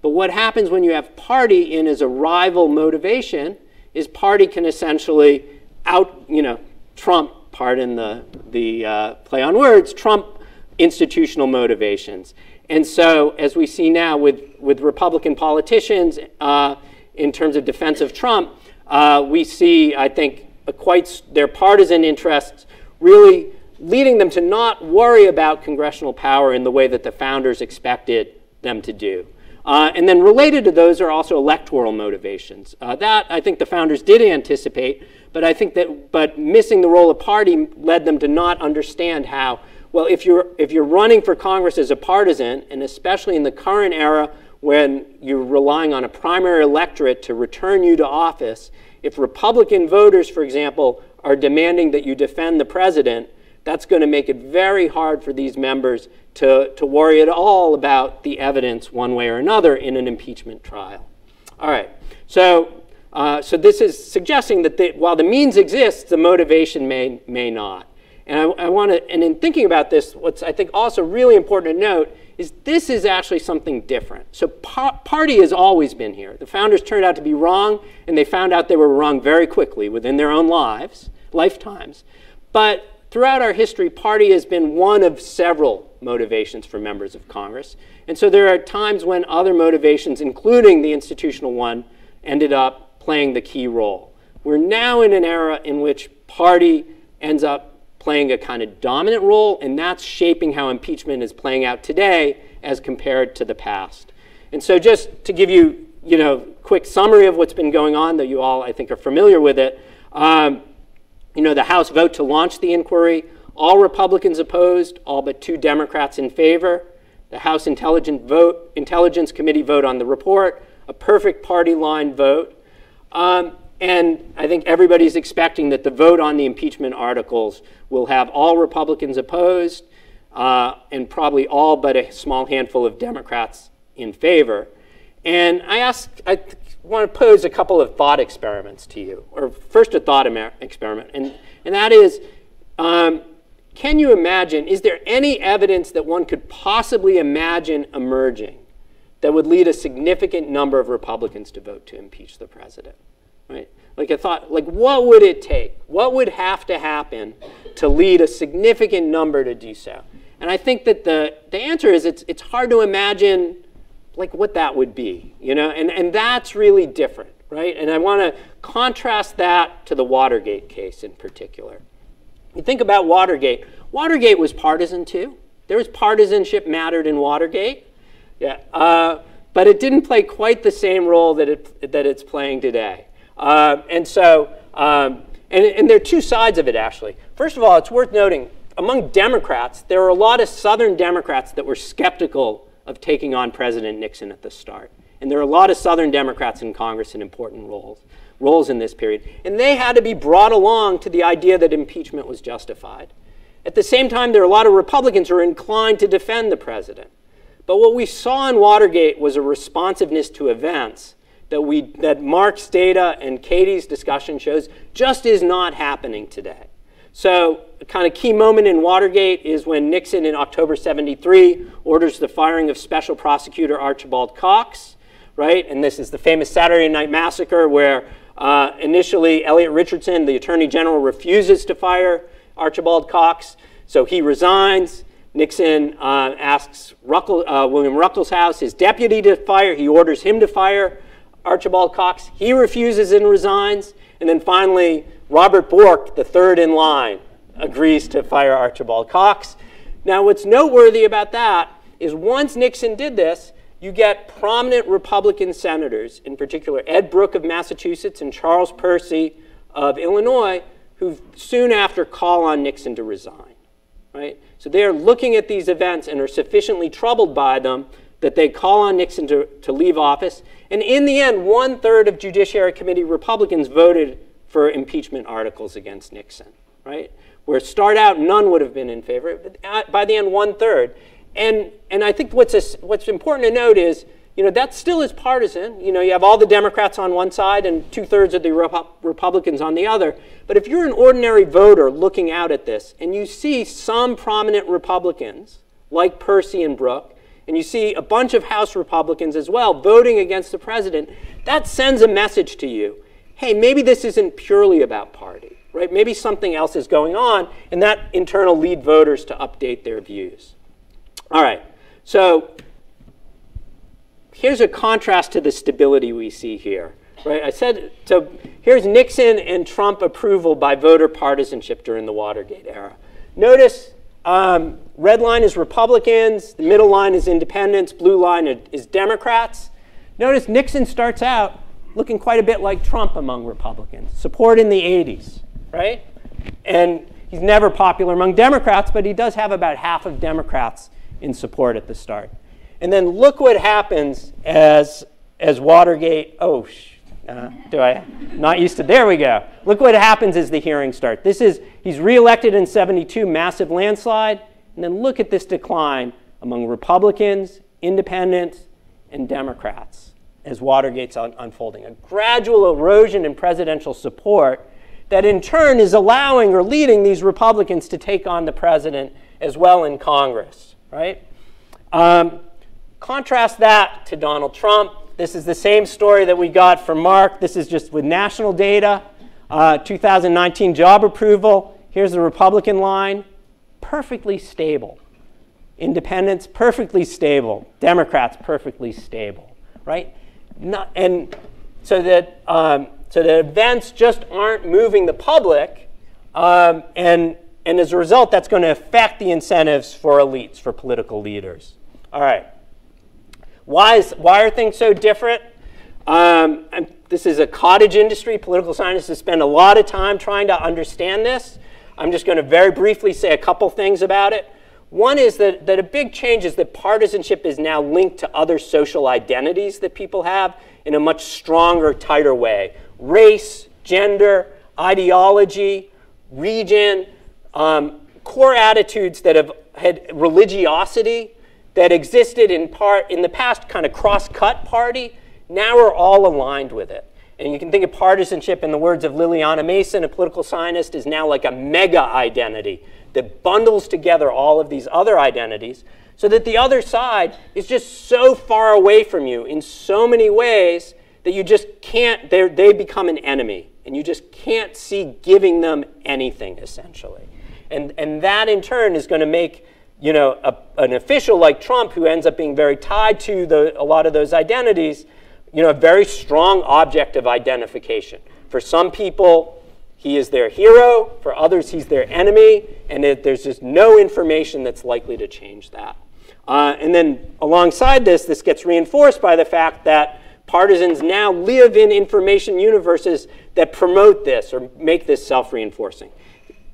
E: But what happens when you have party in as a rival motivation is party can essentially out, you know, trump, pardon the, the uh, play on words, trump institutional motivations. And so, as we see now with, with Republican politicians uh, in terms of defense of Trump, uh, we see, I think, quite their partisan interests really leading them to not worry about congressional power in the way that the founders expected them to do. Uh, and then related to those are also electoral motivations. Uh, that I think the founders did anticipate, but I think that but missing the role of party led them to not understand how well, if you're, if you're running for Congress as a partisan, and especially in the current era when you're relying on a primary electorate to return you to office, if Republican voters, for example, are demanding that you defend the president, that's going to make it very hard for these members to, to worry at all about the evidence one way or another in an impeachment trial. All right, so Uh, so this is suggesting that the, while the means exist, the motivation may, may not. And I, I want to, and in thinking about this, what's I think also really important to note is this is actually something different. So par party has always been here. The founders turned out to be wrong, and they found out they were wrong very quickly within their own lives, lifetimes. But throughout our history, party has been one of several motivations for members of Congress. And so there are times when other motivations, including the institutional one, ended up playing the key role. We're now in an era in which party ends up playing a kind of dominant role, and that's shaping how impeachment is playing out today as compared to the past. And so just to give you, you know, quick summary of what's been going on, though you all, I think, are familiar with it, um, you know, the House vote to launch the inquiry, all Republicans opposed, all but two Democrats in favor. The House Intelligence, vote, Intelligence Committee vote on the report, a perfect party line vote. Um, and I think everybody's expecting that the vote on the impeachment articles will have all Republicans opposed uh, and probably all but a small handful of Democrats in favor. And I ask, I want to pose a couple of thought experiments to you, or first a thought experiment, and, and that is, um, can you imagine, is there any evidence that one could possibly imagine emerging that would lead a significant number of Republicans to vote to impeach the president? Right? Like I thought, like what would it take? What would have to happen to lead a significant number to do so? And I think that the, the answer is it's, it's hard to imagine like what that would be, you know, and, and that's really different, right? And I want to contrast that to the Watergate case in particular. You think about Watergate. Watergate was partisan too. There was partisanship mattered in Watergate. Yeah, uh, but it didn't play quite the same role that, it, that it's playing today. Uh, and so, um, and, and there are two sides of it actually. First of all, it's worth noting among Democrats, there are a lot of Southern Democrats that were skeptical of taking on President Nixon at the start. And there are a lot of Southern Democrats in Congress in important roles, roles in this period. And they had to be brought along to the idea that impeachment was justified. At the same time, there are a lot of Republicans who are inclined to defend the president. But what we saw in Watergate was a responsiveness to events that, we, that Mark's data and Katie's discussion shows just is not happening today. So a kind of key moment in Watergate is when Nixon in October 73 orders the firing of Special Prosecutor Archibald Cox, right? And this is the famous Saturday Night Massacre where uh, initially Elliot Richardson, the Attorney General, refuses to fire Archibald Cox. So he resigns. Nixon uh, asks Ruckle, uh, William Ruckelshaus, his deputy, to fire. He orders him to fire Archibald Cox. He refuses and resigns. And then finally, Robert Bork, the third in line, agrees to fire Archibald Cox. Now, what's noteworthy about that is once Nixon did this, you get prominent Republican senators, in particular Ed Brooke of Massachusetts and Charles Percy of Illinois, who soon after call on Nixon to resign. Right? So they are looking at these events and are sufficiently troubled by them that they call on Nixon to, to leave office. And in the end, one third of Judiciary Committee Republicans voted for impeachment articles against Nixon, right? Where start out, none would have been in favor. But uh, by the end, one third. And, and I think what's, a, what's important to note is, you know, that still is partisan. You know, you have all the Democrats on one side and two thirds of the Rep- Republicans on the other. But if you're an ordinary voter looking out at this and you see some prominent Republicans, like Percy and Brooke, and you see a bunch of House Republicans as well voting against the president, that sends a message to you. Hey, maybe this isn't purely about party, right? Maybe something else is going on, and that in turn will lead voters to update their views. All right, so here's a contrast to the stability we see here. Right, I said, so here's Nixon and Trump approval by voter partisanship during the Watergate era. Notice um, red line is Republicans, the middle line is independents, blue line is Democrats. Notice Nixon starts out looking quite a bit like Trump among Republicans, support in the 80s, right? And he's never popular among Democrats, but he does have about half of Democrats in support at the start. And then look what happens as, as Watergate, oh, uh, do I? Not used to. There we go. Look what happens as the hearings start. This is, he's reelected in 72, massive landslide. And then look at this decline among Republicans, independents, and Democrats. as Watergate's un unfolding, a gradual erosion in presidential support that in turn is allowing or leading these Republicans to take on the president as well in Congress, right? Um, contrast that to Donald Trump. This is the same story that we got from Mark. This is just with national data. Uh, 2019 job approval. Here's the Republican line. Perfectly stable. Independents, perfectly stable. Democrats, perfectly stable, right? Not, and so that, um, so that events just aren't moving the public, um, and, and as a result, that's going to affect the incentives for elites, for political leaders. All right. Why, is, why are things so different? Um, this is a cottage industry. Political scientists spend a lot of time trying to understand this. I'm just going to very briefly say a couple things about it. One is that, that a big change is that partisanship is now linked to other social identities that people have in a much stronger, tighter way. Race, gender, ideology, region, um, core attitudes that have had religiosity that existed in part in the past kind of cross-cut party now are all aligned with it. And you can think of partisanship in the words of Lilliana Mason, a political scientist, is now like a mega identity that bundles together all of these other identities so that the other side is just so far away from you in so many ways that you just can't, they become an enemy. And you just can't see giving them anything, essentially. And, and that, in turn, is going to make you know, a, an official like Trump, who ends up being very tied to the, a lot of those identities, you know, a very strong object of identification. For some people, he is their hero. For others, he's their enemy. And it, there's just no information that's likely to change that. Uh, and then alongside this, this gets reinforced by the fact that partisans now live in information universes that promote this or make this self-reinforcing.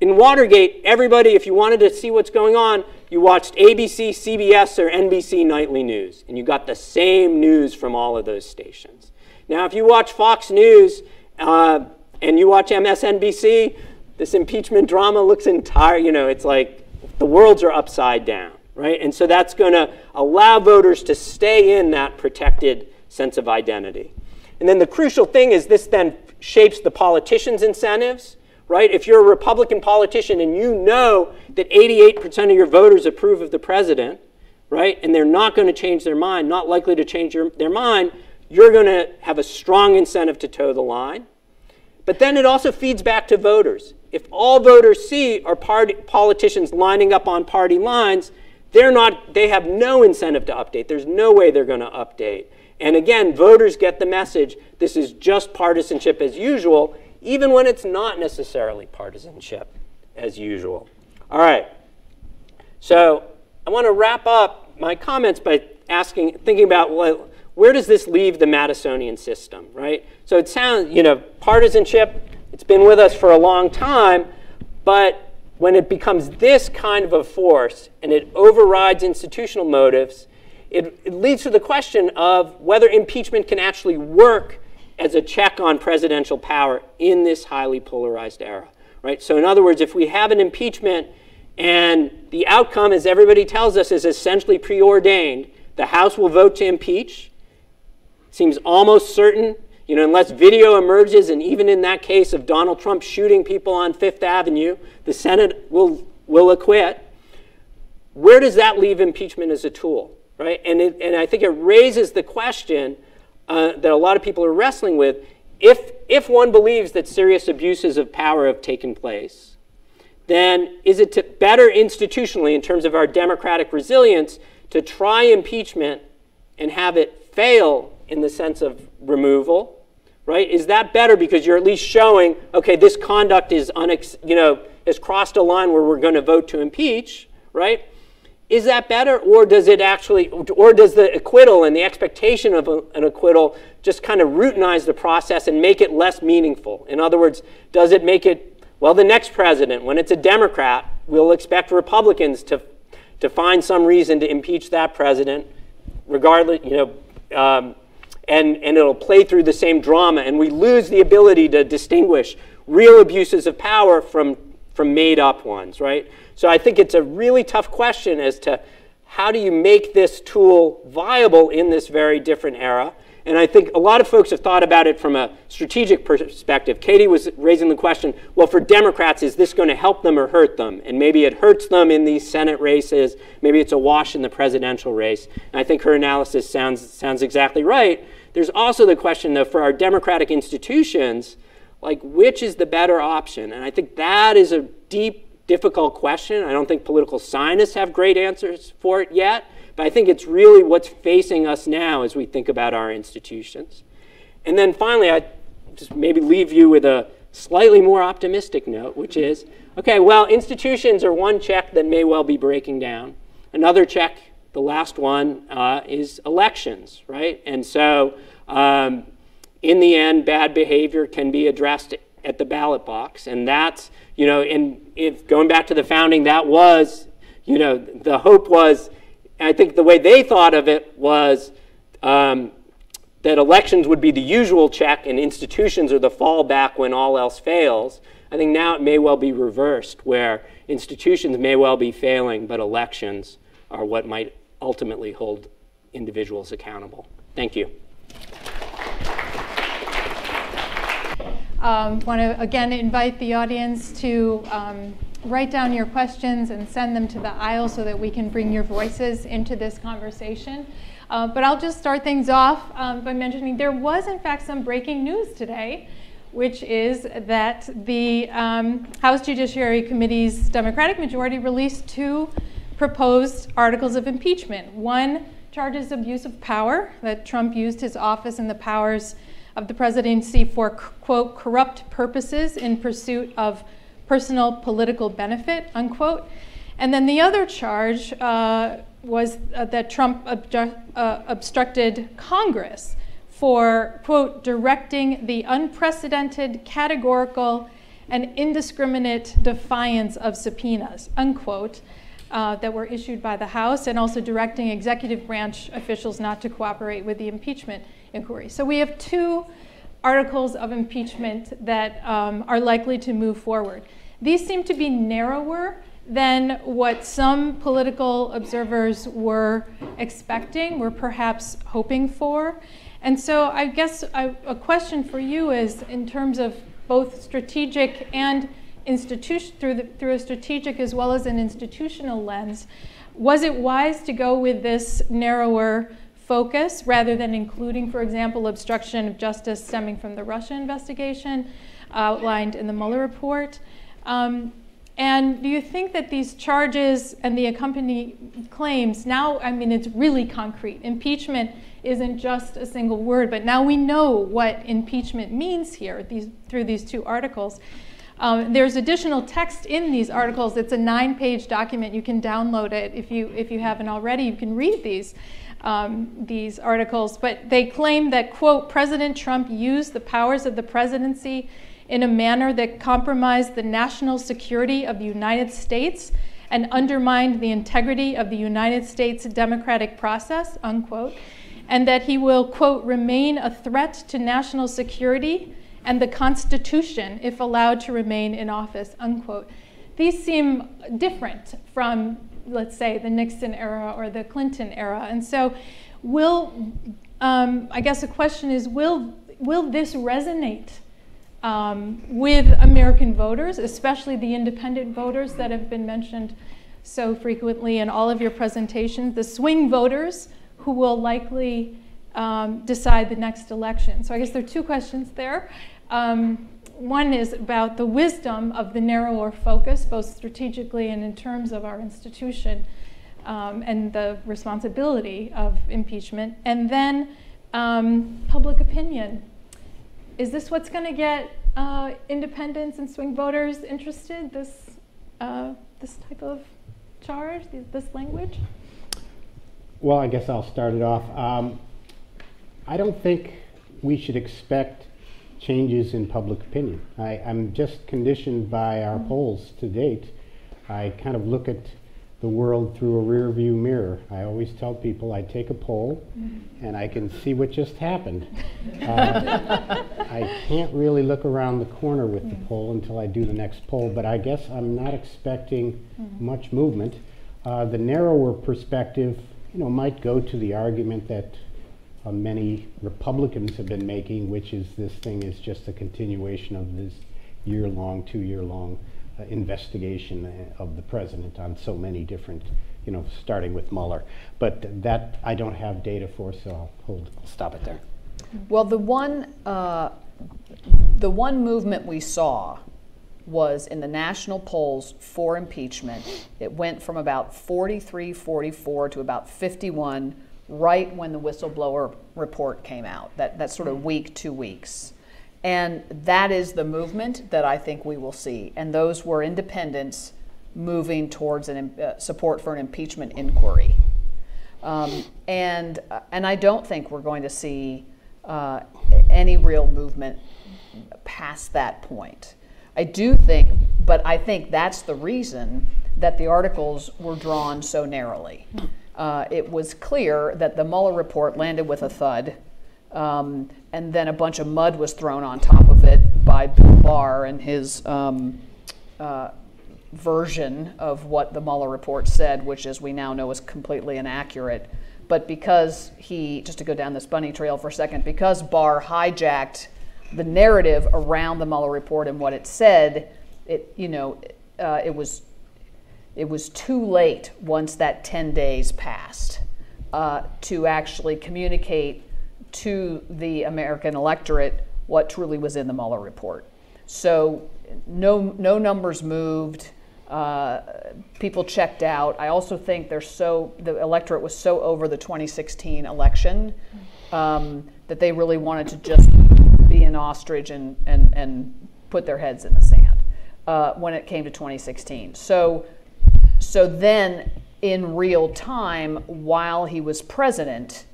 E: In Watergate, everybody, if you wanted to see what's going on, you watched ABC, CBS, or NBC nightly news, and you got the same news from all of those stations. Now, if you watch Fox News, uh, and you watch MSNBC, this impeachment drama looks entire, you know, it's like the worlds are upside down, right? And so that's going to allow voters to stay in that protected sense of identity. And then the crucial thing is this then shapes the politicians' incentives, right? If you're a Republican politician and you know that 88% of your voters approve of the president, right, and they're not going to change their mind, not likely to change your, their mind, you're going to have a strong incentive to toe the line. But then it also feeds back to voters. If all voters see are party, politicians lining up on party lines, they're not, they have no incentive to update. There's no way they're going to update. And again, voters get the message this is just partisanship as usual, even when it's not necessarily partisanship as usual. All right. So I want to wrap up my comments by asking, thinking about where does this leave the Madisonian system, right? So it sounds, you know, partisanship, it's been with us for a long time, but when it becomes this kind of a force and it overrides institutional motives, it, it leads to the question of whether impeachment can actually work as a check on presidential power in this highly polarized era, right? So in other words, if we have an impeachment and the outcome, as everybody tells us, is essentially preordained, the House will vote to impeach, Seems almost certain, you know, unless video emerges, and even in that case of Donald Trump shooting people on Fifth Avenue, the Senate will, will acquit. Where does that leave impeachment as a tool, right? And, it, and I think it raises the question uh, that a lot of people are wrestling with. If, if one believes that serious abuses of power have taken place, then is it better institutionally in terms of our democratic resilience to try impeachment and have it fail in the sense of removal, right? Is that better because you're at least showing, okay, this conduct is, unex- you know, has crossed a line where we're going to vote to impeach, right? Is that better, or does it actually, or does the acquittal and the expectation of a, an acquittal just kind of routinize the process and make it less meaningful? In other words, does it make it, well, the next president, when it's a Democrat, we'll expect Republicans to, to find some reason to impeach that president, regardless, you know, um, and, and it'll play through the same drama, and we lose the ability to distinguish real abuses of power from, from made up ones, right? So I think it's a really tough question as to how do you make this tool viable in this very different era? And I think a lot of folks have thought about it from a strategic perspective. Katie was raising the question well, for Democrats, is this going to help them or hurt them? And maybe it hurts them in these Senate races. Maybe it's a wash in the presidential race. And I think her analysis sounds, sounds exactly right. There's also the question, though, for our democratic institutions, like which is the better option? And I think that is a deep, difficult question. I don't think political scientists have great answers for it yet. But I think it's really what's facing us now as we think about our institutions. And then finally, I just maybe leave you with a slightly more optimistic note, which is okay, well, institutions are one check that may well be breaking down. Another check, the last one, uh, is elections, right? And so, um, in the end, bad behavior can be addressed at the ballot box. And that's, you know, and if going back to the founding, that was, you know, the hope was I think the way they thought of it was um, that elections would be the usual check and institutions are the fallback when all else fails. I think now it may well be reversed, where institutions may well be failing, but elections are what might ultimately hold individuals accountable. Thank you.
B: Um, Want to again invite the audience to um, write down your questions and send them to the aisle so that we can bring your voices into this conversation. Uh, but I'll just start things off um, by mentioning there was, in fact, some breaking news today, which is that the um, House Judiciary Committee's Democratic majority released two proposed articles of impeachment. One charges abuse of power, that Trump used his office and the powers of the presidency for, quote, corrupt purposes in pursuit of personal political benefit, unquote. And then the other charge uh, was uh, that Trump uh, obstructed Congress for, quote, directing the unprecedented, categorical, and indiscriminate defiance of subpoenas, unquote, uh, that were issued by the House, and also directing executive branch officials not to cooperate with the impeachment inquiry. So we have two articles of impeachment that um, are likely to move forward. These seem to be narrower than what some political observers were expecting, were perhaps hoping for. And so I guess I, a question for you is in terms of both strategic and institution through, the, through a strategic as well as an institutional lens, was it wise to go with this narrower focus rather than including, for example, obstruction of justice stemming from the Russia investigation outlined in the Mueller report? Um, and do you think that these charges and the accompanying claims now, I mean, it's really concrete. Impeachment isn't just a single word, but now we know what impeachment means here these, through these two articles. Um, there's additional text in these articles. It's a nine page document. You can download it if you, if you haven't already. You can read these. Um, these articles, but they claim that, quote, President Trump used the powers of the presidency in a manner that compromised the national security of the United States and undermined the integrity of the United States democratic process, unquote, and that he will, quote, remain a threat to national security and the Constitution if allowed to remain in office, unquote. These seem different from, let's say, the Nixon era or the Clinton era. And so, will, um, I guess the question is, will, will this resonate um, with American voters, especially the independent voters that have been mentioned so frequently in all of your presentations, the swing voters who will likely um, decide the next election. So I guess there are two questions there. Um, one is about the wisdom of the narrower focus, both strategically and in terms of our institution, um, and the responsibility of impeachment. And then um, public opinion is this what's going to get uh, independents and swing voters interested? This uh, this type of charge, this language?
C: Well, I guess I'll start it off. Um, I don't think we should expect changes in public opinion. I, am just conditioned by our mm-hmm. polls to date. I kind of look at the world through a rear view mirror. I always tell people I take a poll mm-hmm. and I can see what just happened. Uh, I can't really look around the corner with the mm. poll until I do the next poll, but I guess I'm not expecting mm-hmm. much movement. Uh, the narrower perspective, you know, might go to the argument that uh, many Republicans have been making, which is this thing is just a continuation of this year-long, two-year-long uh, investigation uh, of the president on so many different, you know, starting with Mueller. But that I don't have data for, so I'll hold, stop it there.
D: Well, the one, uh, the one movement we saw was in the national polls for impeachment. It went from about 43, 44 to about 51 right when the whistleblower report came out, that, that sort of week, two weeks. And that is the movement that I think we will see. And those were independents moving towards an, uh, support for an impeachment inquiry. Um, and, uh, and I don't think we're going to see uh, any real movement past that point. I do think, but I think that's the reason that the articles were drawn so narrowly. Uh, it was clear that the Mueller report landed with a thud, um, and then a bunch of mud was thrown on top of it by Bill Barr and his um, uh, version of what the Mueller report said, which, as we now know, is completely inaccurate. But because he, just to go down this bunny trail for a second, because Barr hijacked the narrative around the Mueller report and what it said, it you know uh, it was it was too late once that 10 days passed uh, to actually communicate to the American electorate what truly was in the Mueller report. So no no numbers moved. Uh, people checked out. I also think they're so the electorate was so over the 2016 election um, that they really wanted to just be an ostrich and, and, and put their heads in the sand uh, when it came to 2016. So, so then, in real time, while he was president,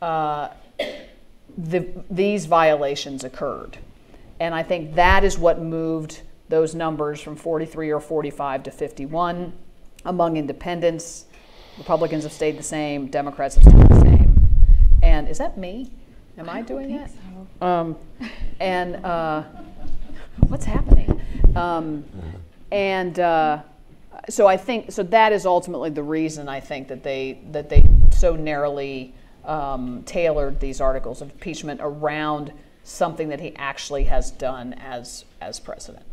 D: uh, the, these violations occurred. And I think that is what moved those numbers from 43 or 45 to 51 among independents. Republicans have stayed the same, Democrats have stayed the same. And is that me? Am I, I doing that? So. Um, and uh, what's happening? Um, and uh, so I think so that is ultimately the reason I think that they that they so narrowly um, tailored these articles of impeachment around something that he actually has done as as president.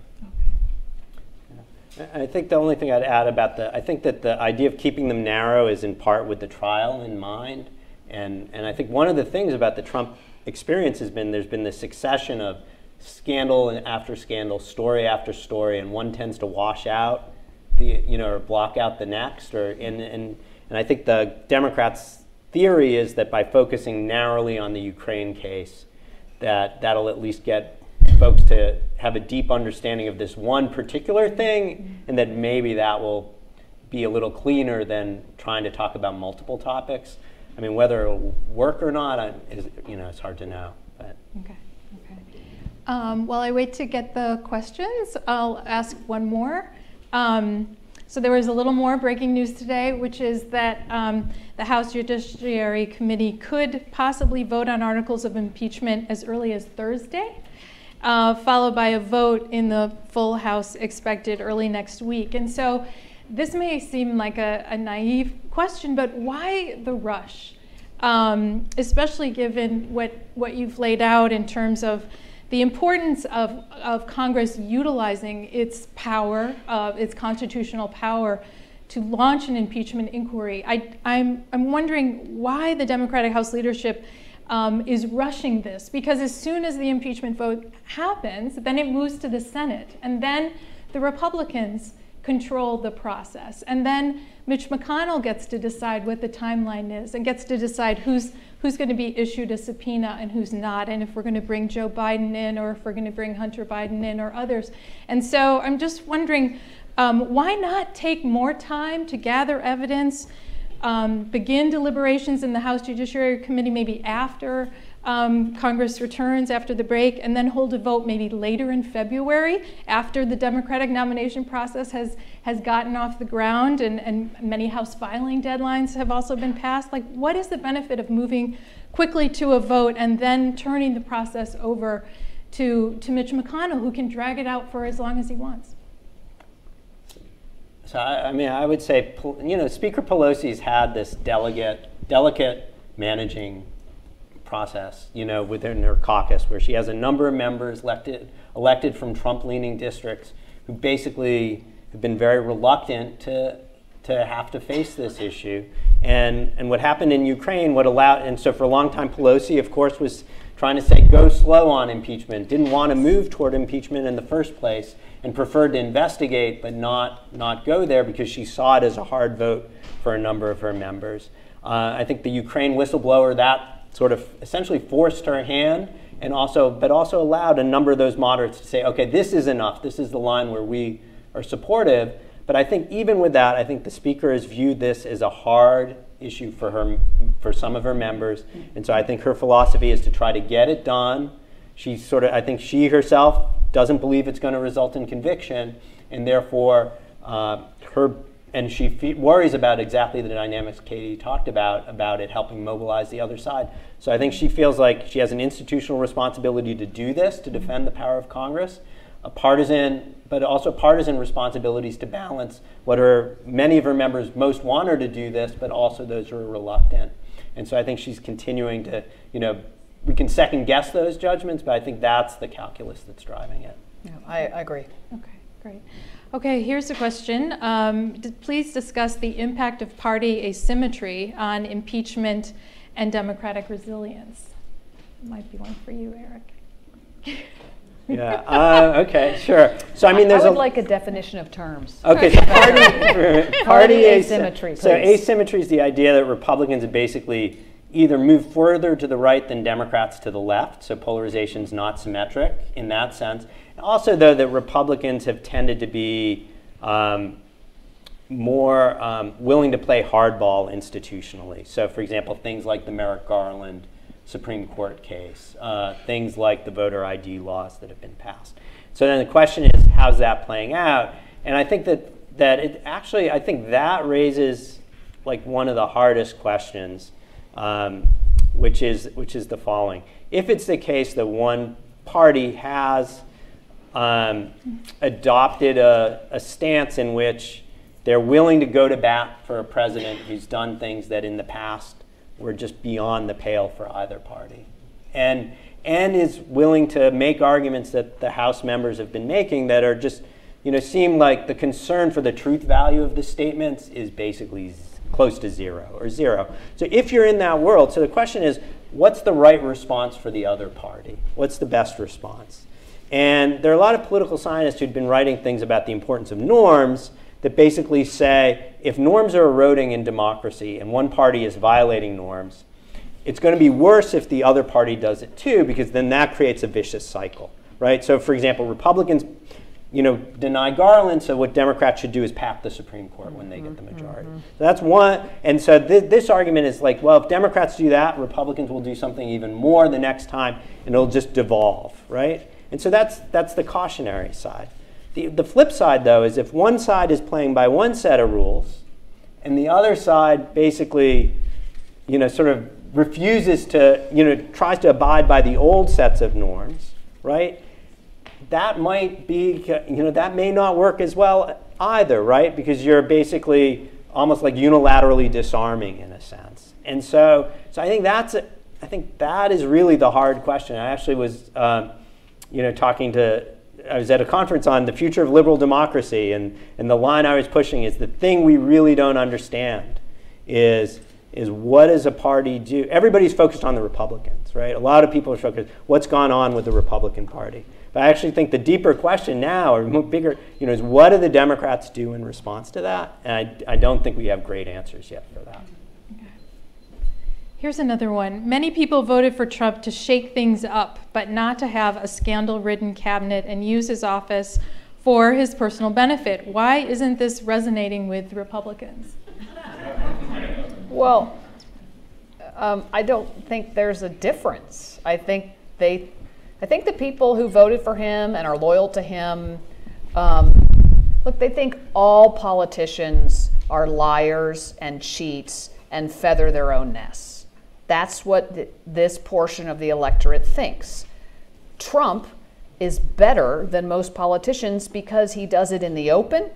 E: I think the only thing I'd add about the, I think that the idea of keeping them narrow is in part with the trial in mind. And, and I think one of the things about the Trump experience has been there's been this succession of scandal and after scandal, story after story, and one tends to wash out the, you know, or block out the next. Or, and, and, and I think the Democrats' theory is that by focusing narrowly on the Ukraine case, that that'll at least get folks to have a deep understanding of this one particular thing, and that maybe that will be a little cleaner than trying to talk about multiple topics. I mean, whether it'll work or not, is, you know, it's hard to know. But.
B: Okay. Okay. Um, while I wait to get the questions, I'll ask one more. Um, so there was a little more breaking news today, which is that um, the House Judiciary Committee could possibly vote on articles of impeachment as early as Thursday, uh, followed by a vote in the full House expected early next week. And so this may seem like a, a naive question, but why the rush? Um, especially given what, what you've laid out in terms of the importance of, of Congress utilizing its power, uh, its constitutional power, to launch an impeachment inquiry. I, I'm, I'm wondering why the Democratic House leadership um, is rushing this, because as soon as the impeachment vote happens, then it moves to the Senate, and then the Republicans control the process. And then Mitch McConnell gets to decide what the timeline is and gets to decide who's, who's going to be issued a subpoena and who's not, and if we're going to bring Joe Biden in or if we're going to bring Hunter Biden in or others. And so I'm just wondering um, why not take more time to gather evidence, um, begin deliberations in the House Judiciary Committee maybe after? Um, Congress returns after the break, and then hold a vote maybe later in February after the Democratic nomination process has, has gotten off the ground and, and many House filing deadlines have also been passed. Like, what is the benefit of moving quickly to a vote and then turning the process over to, to Mitch McConnell, who can drag it out for as long as he wants?
E: So I, I mean, I would say, you know, Speaker Pelosi's had this delegate, delicate managing process, you know, within her caucus, where she has a number of members elected, elected from Trump-leaning districts who basically have been very reluctant to, to have to face this issue. And, and what happened in Ukraine, what allowed, and so for a long time, Pelosi, of course, was trying to say go slow on impeachment, didn't want to move toward impeachment in the first place, and preferred to investigate but not, not go there because she saw it as a hard vote for a number of her members. Uh, I think the Ukraine whistleblower, that sort of essentially forced her hand and also, but also allowed a number of those moderates to say, okay, this is enough. This is the line where we are supportive. But I think even with that, I think the speaker has viewed this as a hard issue for her, for some of her members. And so I think her philosophy is to try to get it done. She sort of, I think she herself doesn't believe it's going to result in conviction, and therefore uh, her and she fe- worries about exactly the dynamics Katie talked about about it helping mobilize the other side. So I think she feels like she has an institutional responsibility to do this to defend the power of Congress, a partisan, but also partisan responsibilities to balance what are many of her members most want her to do this, but also those who are reluctant. And so I think she's continuing to, you know, we can second guess those judgments, but I think that's the calculus that's driving it.
D: Yeah, I, I agree.
B: Okay, great. Okay, here's a question. Um, please discuss the impact of party asymmetry on impeachment and democratic resilience. Might be one for you, Eric.
E: yeah. Uh, okay. Sure. So I mean, there's
D: I would a, like a definition of terms.
E: Okay. Party,
D: party asymmetry. Please.
E: So asymmetry is the idea that Republicans basically either move further to the right than Democrats to the left. So polarization is not symmetric in that sense. Also, though, that Republicans have tended to be um, more um, willing to play hardball institutionally. So, for example, things like the Merrick Garland Supreme Court case, uh, things like the voter ID laws that have been passed. So then the question is, how's that playing out? And I think that that it actually, I think that raises like one of the hardest questions, um, which is which is the following: If it's the case that one party has um, adopted a, a stance in which they're willing to go to bat for a president who's done things that in the past were just beyond the pale for either party. And, and is willing to make arguments that the House members have been making that are just, you know, seem like the concern for the truth value of the statements is basically close to zero or zero. So if you're in that world, so the question is, what's the right response for the other party? What's the best response? And there are a lot of political scientists who've been writing things about the importance of norms that basically say if norms are eroding in democracy and one party is violating norms, it's going to be worse if the other party does it too, because then that creates a vicious cycle, right? So, for example, Republicans, you know, deny Garland, so what Democrats should do is pack the Supreme Court when they get the majority. Mm-hmm. So that's one, and so th- this argument is like, well, if Democrats do that, Republicans will do something even more the next time, and it'll just devolve, right? And so that's, that's the cautionary side. The, the flip side, though, is if one side is playing by one set of rules and the other side basically, you know, sort of refuses to, you know, tries to abide by the old sets of norms, right? That might be, you know, that may not work as well either, right? Because you're basically almost like unilaterally disarming in a sense. And so, so I think that's, a, I think that is really the hard question. I actually was, um, you know, talking to, I was at a conference on the future of liberal democracy, and, and the line I was pushing is the thing we really don't understand is, is what does a party do? Everybody's focused on the Republicans, right? A lot of people are focused, what's gone on with the Republican Party? But I actually think the deeper question now, or bigger, you know, is what do the Democrats do in response to that? And I, I don't think we have great answers yet for that.
B: Here's another one. Many people voted for Trump to shake things up, but not to have a scandal ridden cabinet and use his office for his personal benefit. Why isn't this resonating with Republicans?
D: Well, um, I don't think there's a difference. I think they, I think the people who voted for him and are loyal to him, um, look, they think all politicians are liars and cheats and feather their own nests. That's what th- this portion of the electorate thinks. Trump is better than most politicians because he does it in the open.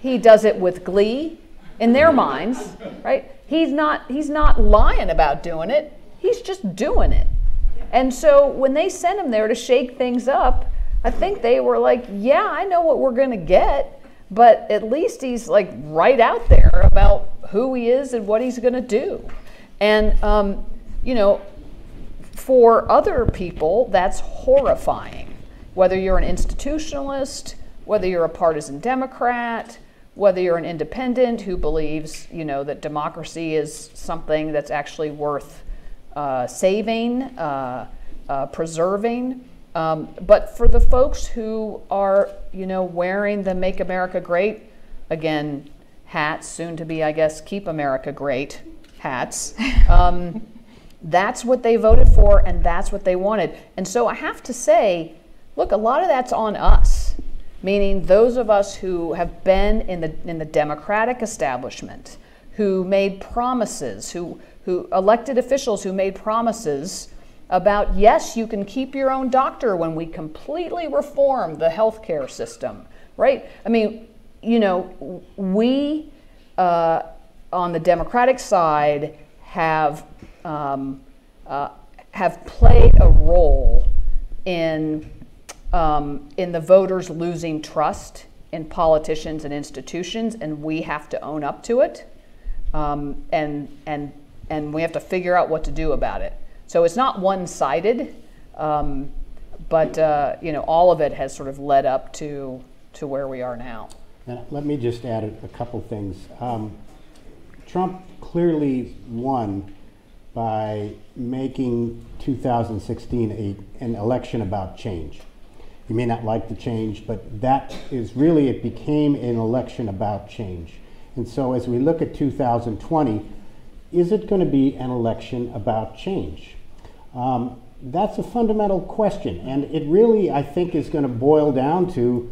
D: He does it with glee in their minds, right? He's not he's not lying about doing it. he's just doing it. And so when they sent him there to shake things up, I think they were like, yeah, I know what we're going to get, but at least he's like right out there about who he is and what he's going to do. And, um, you know, for other people, that's horrifying. Whether you're an institutionalist, whether you're a partisan Democrat, whether you're an independent who believes, you know, that democracy is something that's actually worth uh, saving, uh, uh, preserving. Um, but for the folks who are, you know, wearing the "Make America Great," again, hats, soon to be, I guess, "Keep America Great" hats. Um, that's what they voted for, and that's what they wanted. And so I have to say, look, a lot of that's on us, meaning those of us who have been in the in the Democratic establishment, who made promises, who who elected officials who made promises about yes, you can keep your own doctor when we completely reform the healthcare system, right? I mean, you know, we uh, on the Democratic side have um, uh, have played a role in um, in the voters losing trust in politicians and institutions, and we have to own up to it, um, and and and we have to figure out what to do about it. So it's not one sided, um, but uh, you know all of it has sort of led up to to where we are now.
C: And let me just add a, a couple things. Um, Trump clearly won by making 2016 a, an election about change. You may not like the change, but that is really, it became an election about change. And so as we look at 2020, is it going to be an election about change? Um, that's a fundamental question, and it really, I think, is going to boil down to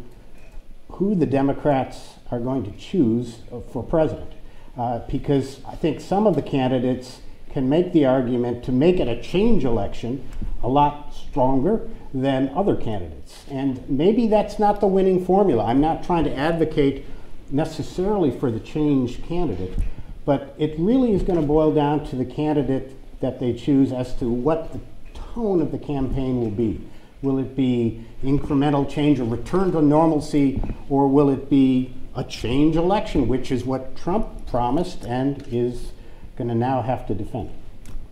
C: who the Democrats are going to choose for president. Uh, because I think some of the candidates can make the argument to make it a change election a lot stronger than other candidates. And maybe that's not the winning formula. I'm not trying to advocate necessarily for the change candidate, but it really is going to boil down to the candidate that they choose as to what the tone of the campaign will be. Will it be incremental change or return to normalcy, or will it be a change election, which is what Trump promised and is going to now have to defend?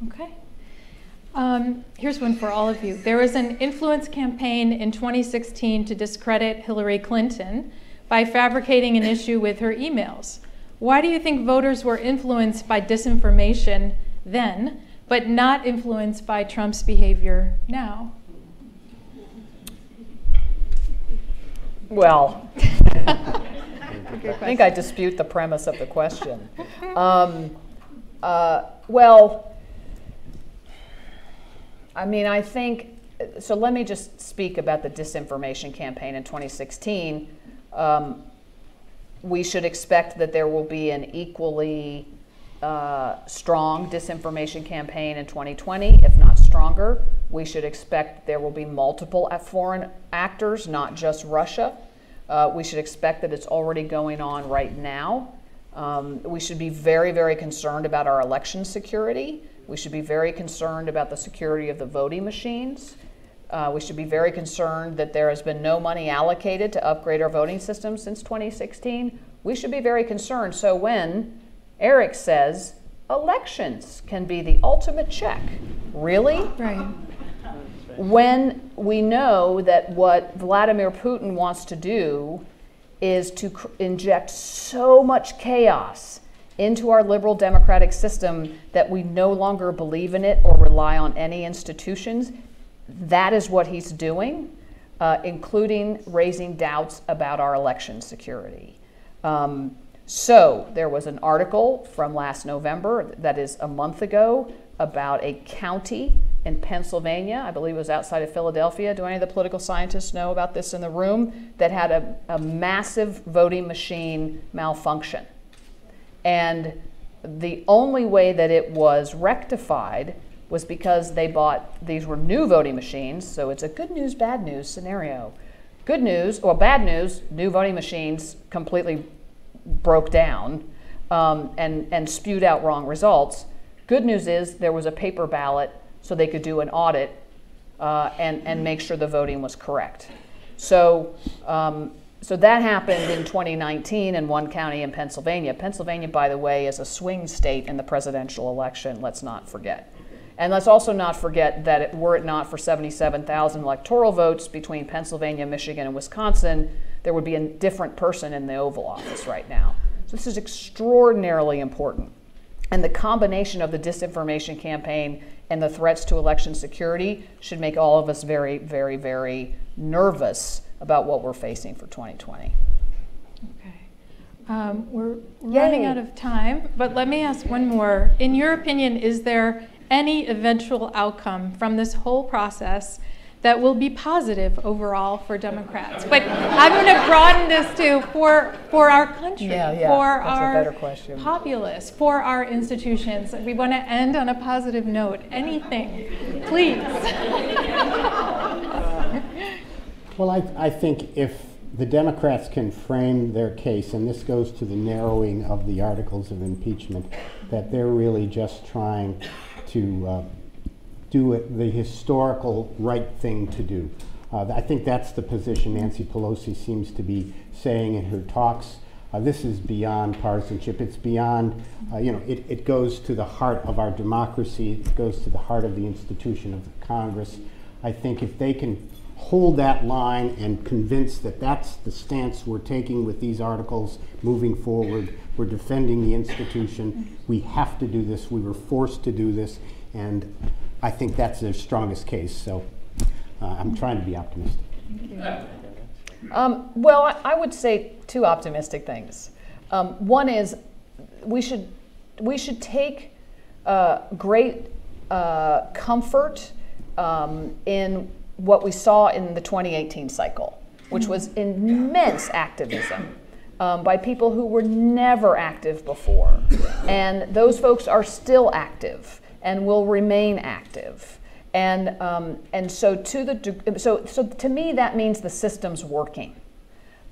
B: Okay. Um, here's one for all of you. There was an influence campaign in 2016 to discredit Hillary Clinton by fabricating an issue with her emails. Why do you think voters were influenced by disinformation then? but not influenced by Trump's behavior now?
D: Well, I think I dispute the premise of the question. Um, uh, well, I mean, I think, so let me just speak about the disinformation campaign in 2016. Um, we should expect that there will be an equally uh, strong disinformation campaign in 2020, if not stronger. We should expect there will be multiple foreign actors, not just Russia. Uh, we should expect that it's already going on right now. Um, we should be very, very concerned about our election security. We should be very concerned about the security of the voting machines. Uh, we should be very concerned that there has been no money allocated to upgrade our voting system since 2016. We should be very concerned. So when Eric says elections can be the ultimate check. Really?
B: Right.
D: When we know that what Vladimir Putin wants to do is to inject so much chaos into our liberal democratic system that we no longer believe in it or rely on any institutions, that is what he's doing, uh, including raising doubts about our election security. Um, so there was an article from last November, that is a month ago, about a county in Pennsylvania, I believe it was outside of Philadelphia. Do any of the political scientists know about this in the room? That had a, a massive voting machine malfunction. And the only way that it was rectified was because they bought, these were new voting machines, so it's a good news, bad news scenario. Good news, or bad news, new voting machines completely broke down um, and, and spewed out wrong results. Good news is there was a paper ballot so they could do an audit uh, and, and make sure the voting was correct. So, um, so that happened in 2019 in one county in Pennsylvania. Pennsylvania, by the way, is a swing state in the presidential election, let's not forget. And let's also not forget that it, were it not for 77,000 electoral votes between Pennsylvania, Michigan, and Wisconsin, there would be a different person in the Oval Office right now. So this is extraordinarily important. And the combination of the disinformation campaign and the threats to election security should make all of us very, very, very nervous about what we're facing for 2020.
B: Okay. Um, we're running out of time, but let me ask one more. In your opinion, is there any eventual outcome from this whole process that will be positive overall for Democrats. But I'm going to broaden this to for for our country,
D: yeah, yeah,
B: for
D: our
B: populace, for our institutions. We want to end on a positive note. Anything, please.
C: well, I, I think if the Democrats can frame their case, and this goes to the narrowing of the articles of impeachment, that they're really just trying to uh, do it, the historical right thing to do. Uh, I think that's the position Nancy Pelosi seems to be saying in her talks. Uh, this is beyond partisanship. It's beyond, uh, you know, it, it goes to the heart of our democracy. It goes to the heart of the institution of the Congress. I think if they can hold that line and convince that that's the stance we're taking with these articles moving forward, we're defending the institution, we have to do this, we were forced to do this, and I think that's their strongest case. So uh, I'm trying to be optimistic.
D: Um, well, I, would say two optimistic things. Um, one is we should we should take uh, great uh, comfort um, in what we saw in the 2018 cycle, which was immense activism. Um, by people who were never active before. And those folks are still active and will remain active. And, um, and so, to the, so, so to me, that means the system's working.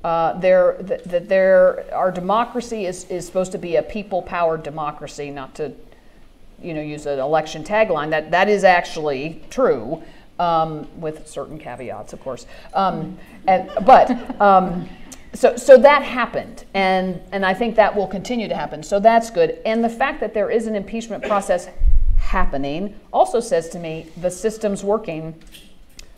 D: Uh, there, that there, our democracy is, is supposed to be a people-powered democracy, not to, you know, use an election tagline. That that is actually true, um, with certain caveats, of course. Um, and, but um, so, so that happened, and and I think that will continue to happen. So that's good. And the fact that there is an impeachment process happening also says to me the system's working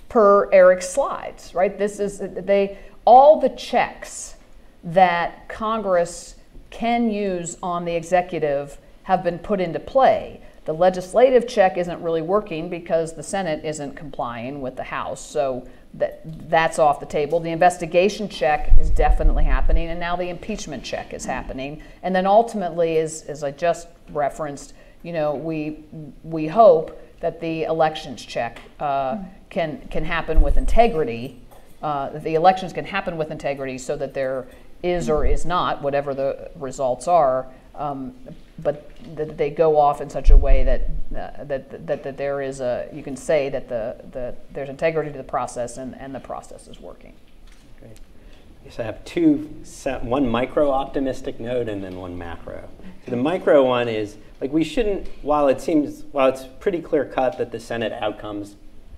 D: per Eric's slides, right? This is they all the checks that Congress can use on the executive have been put into play. The legislative check isn't really working because the Senate isn't complying with the House. So that that's off the table. The investigation check is definitely happening, and now the impeachment check is happening. And then ultimately, as, as I just referenced, you know, we, we hope that the elections check uh, can, can happen with integrity, uh, the elections can happen with integrity so that there is or is not, whatever the results are, um, but that they go off in such a way that, uh, that, that, that there is a, you can say that the, the, there's integrity to the process and, and the process is working.
E: Great. So I have two, one micro optimistic note and then one macro. So the micro one is like we shouldn't, while it seems, while it's pretty clear cut that the Senate outcome's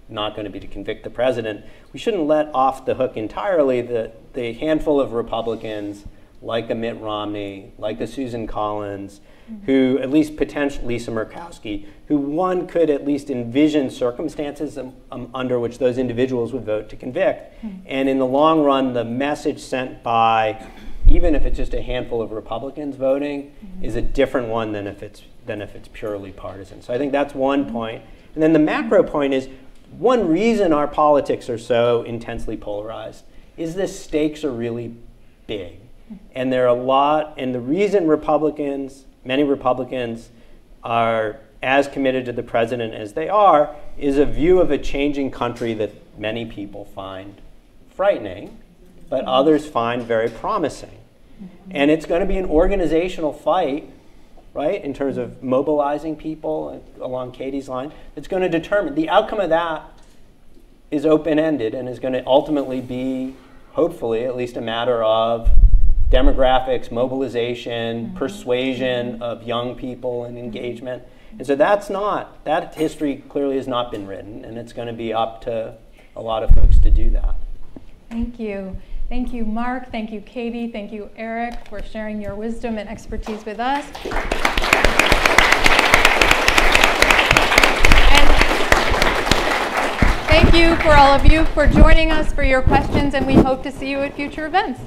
E: not going to be to convict the president, we shouldn't let off the hook entirely the, the handful of Republicans like a Mitt Romney, like a Susan Collins, mm-hmm. who at least potentially Lisa Murkowski, who one could at least envision circumstances um, um, under which those individuals would vote to convict. Mm-hmm. And in the long run, the message sent by even if it's just a handful of Republicans voting, mm-hmm. is a different one than if it's than if it's purely partisan. So I think that's one point. And then the macro point is one reason our politics are so intensely polarized is the stakes are really big. And there are a lot, and the reason Republicans, many Republicans, are as committed to the president as they are is a view of a changing country that many people find frightening, but others find very promising. And it's going to be an organizational fight, right, in terms of mobilizing people along Katie's line. It's going to determine the outcome of that is open ended and is going to ultimately be, hopefully, at least a matter of demographics, mobilization, mm-hmm. persuasion of young people and engagement. And so that's not, that history clearly has not been written, and it's going to be up to a lot of folks to do that.
B: Thank you. Thank you, Mark. Thank you, Katie. Thank you, Eric, for sharing your wisdom and expertise with us. And thank you for all of you for joining us for your questions, and we hope to see you at future events.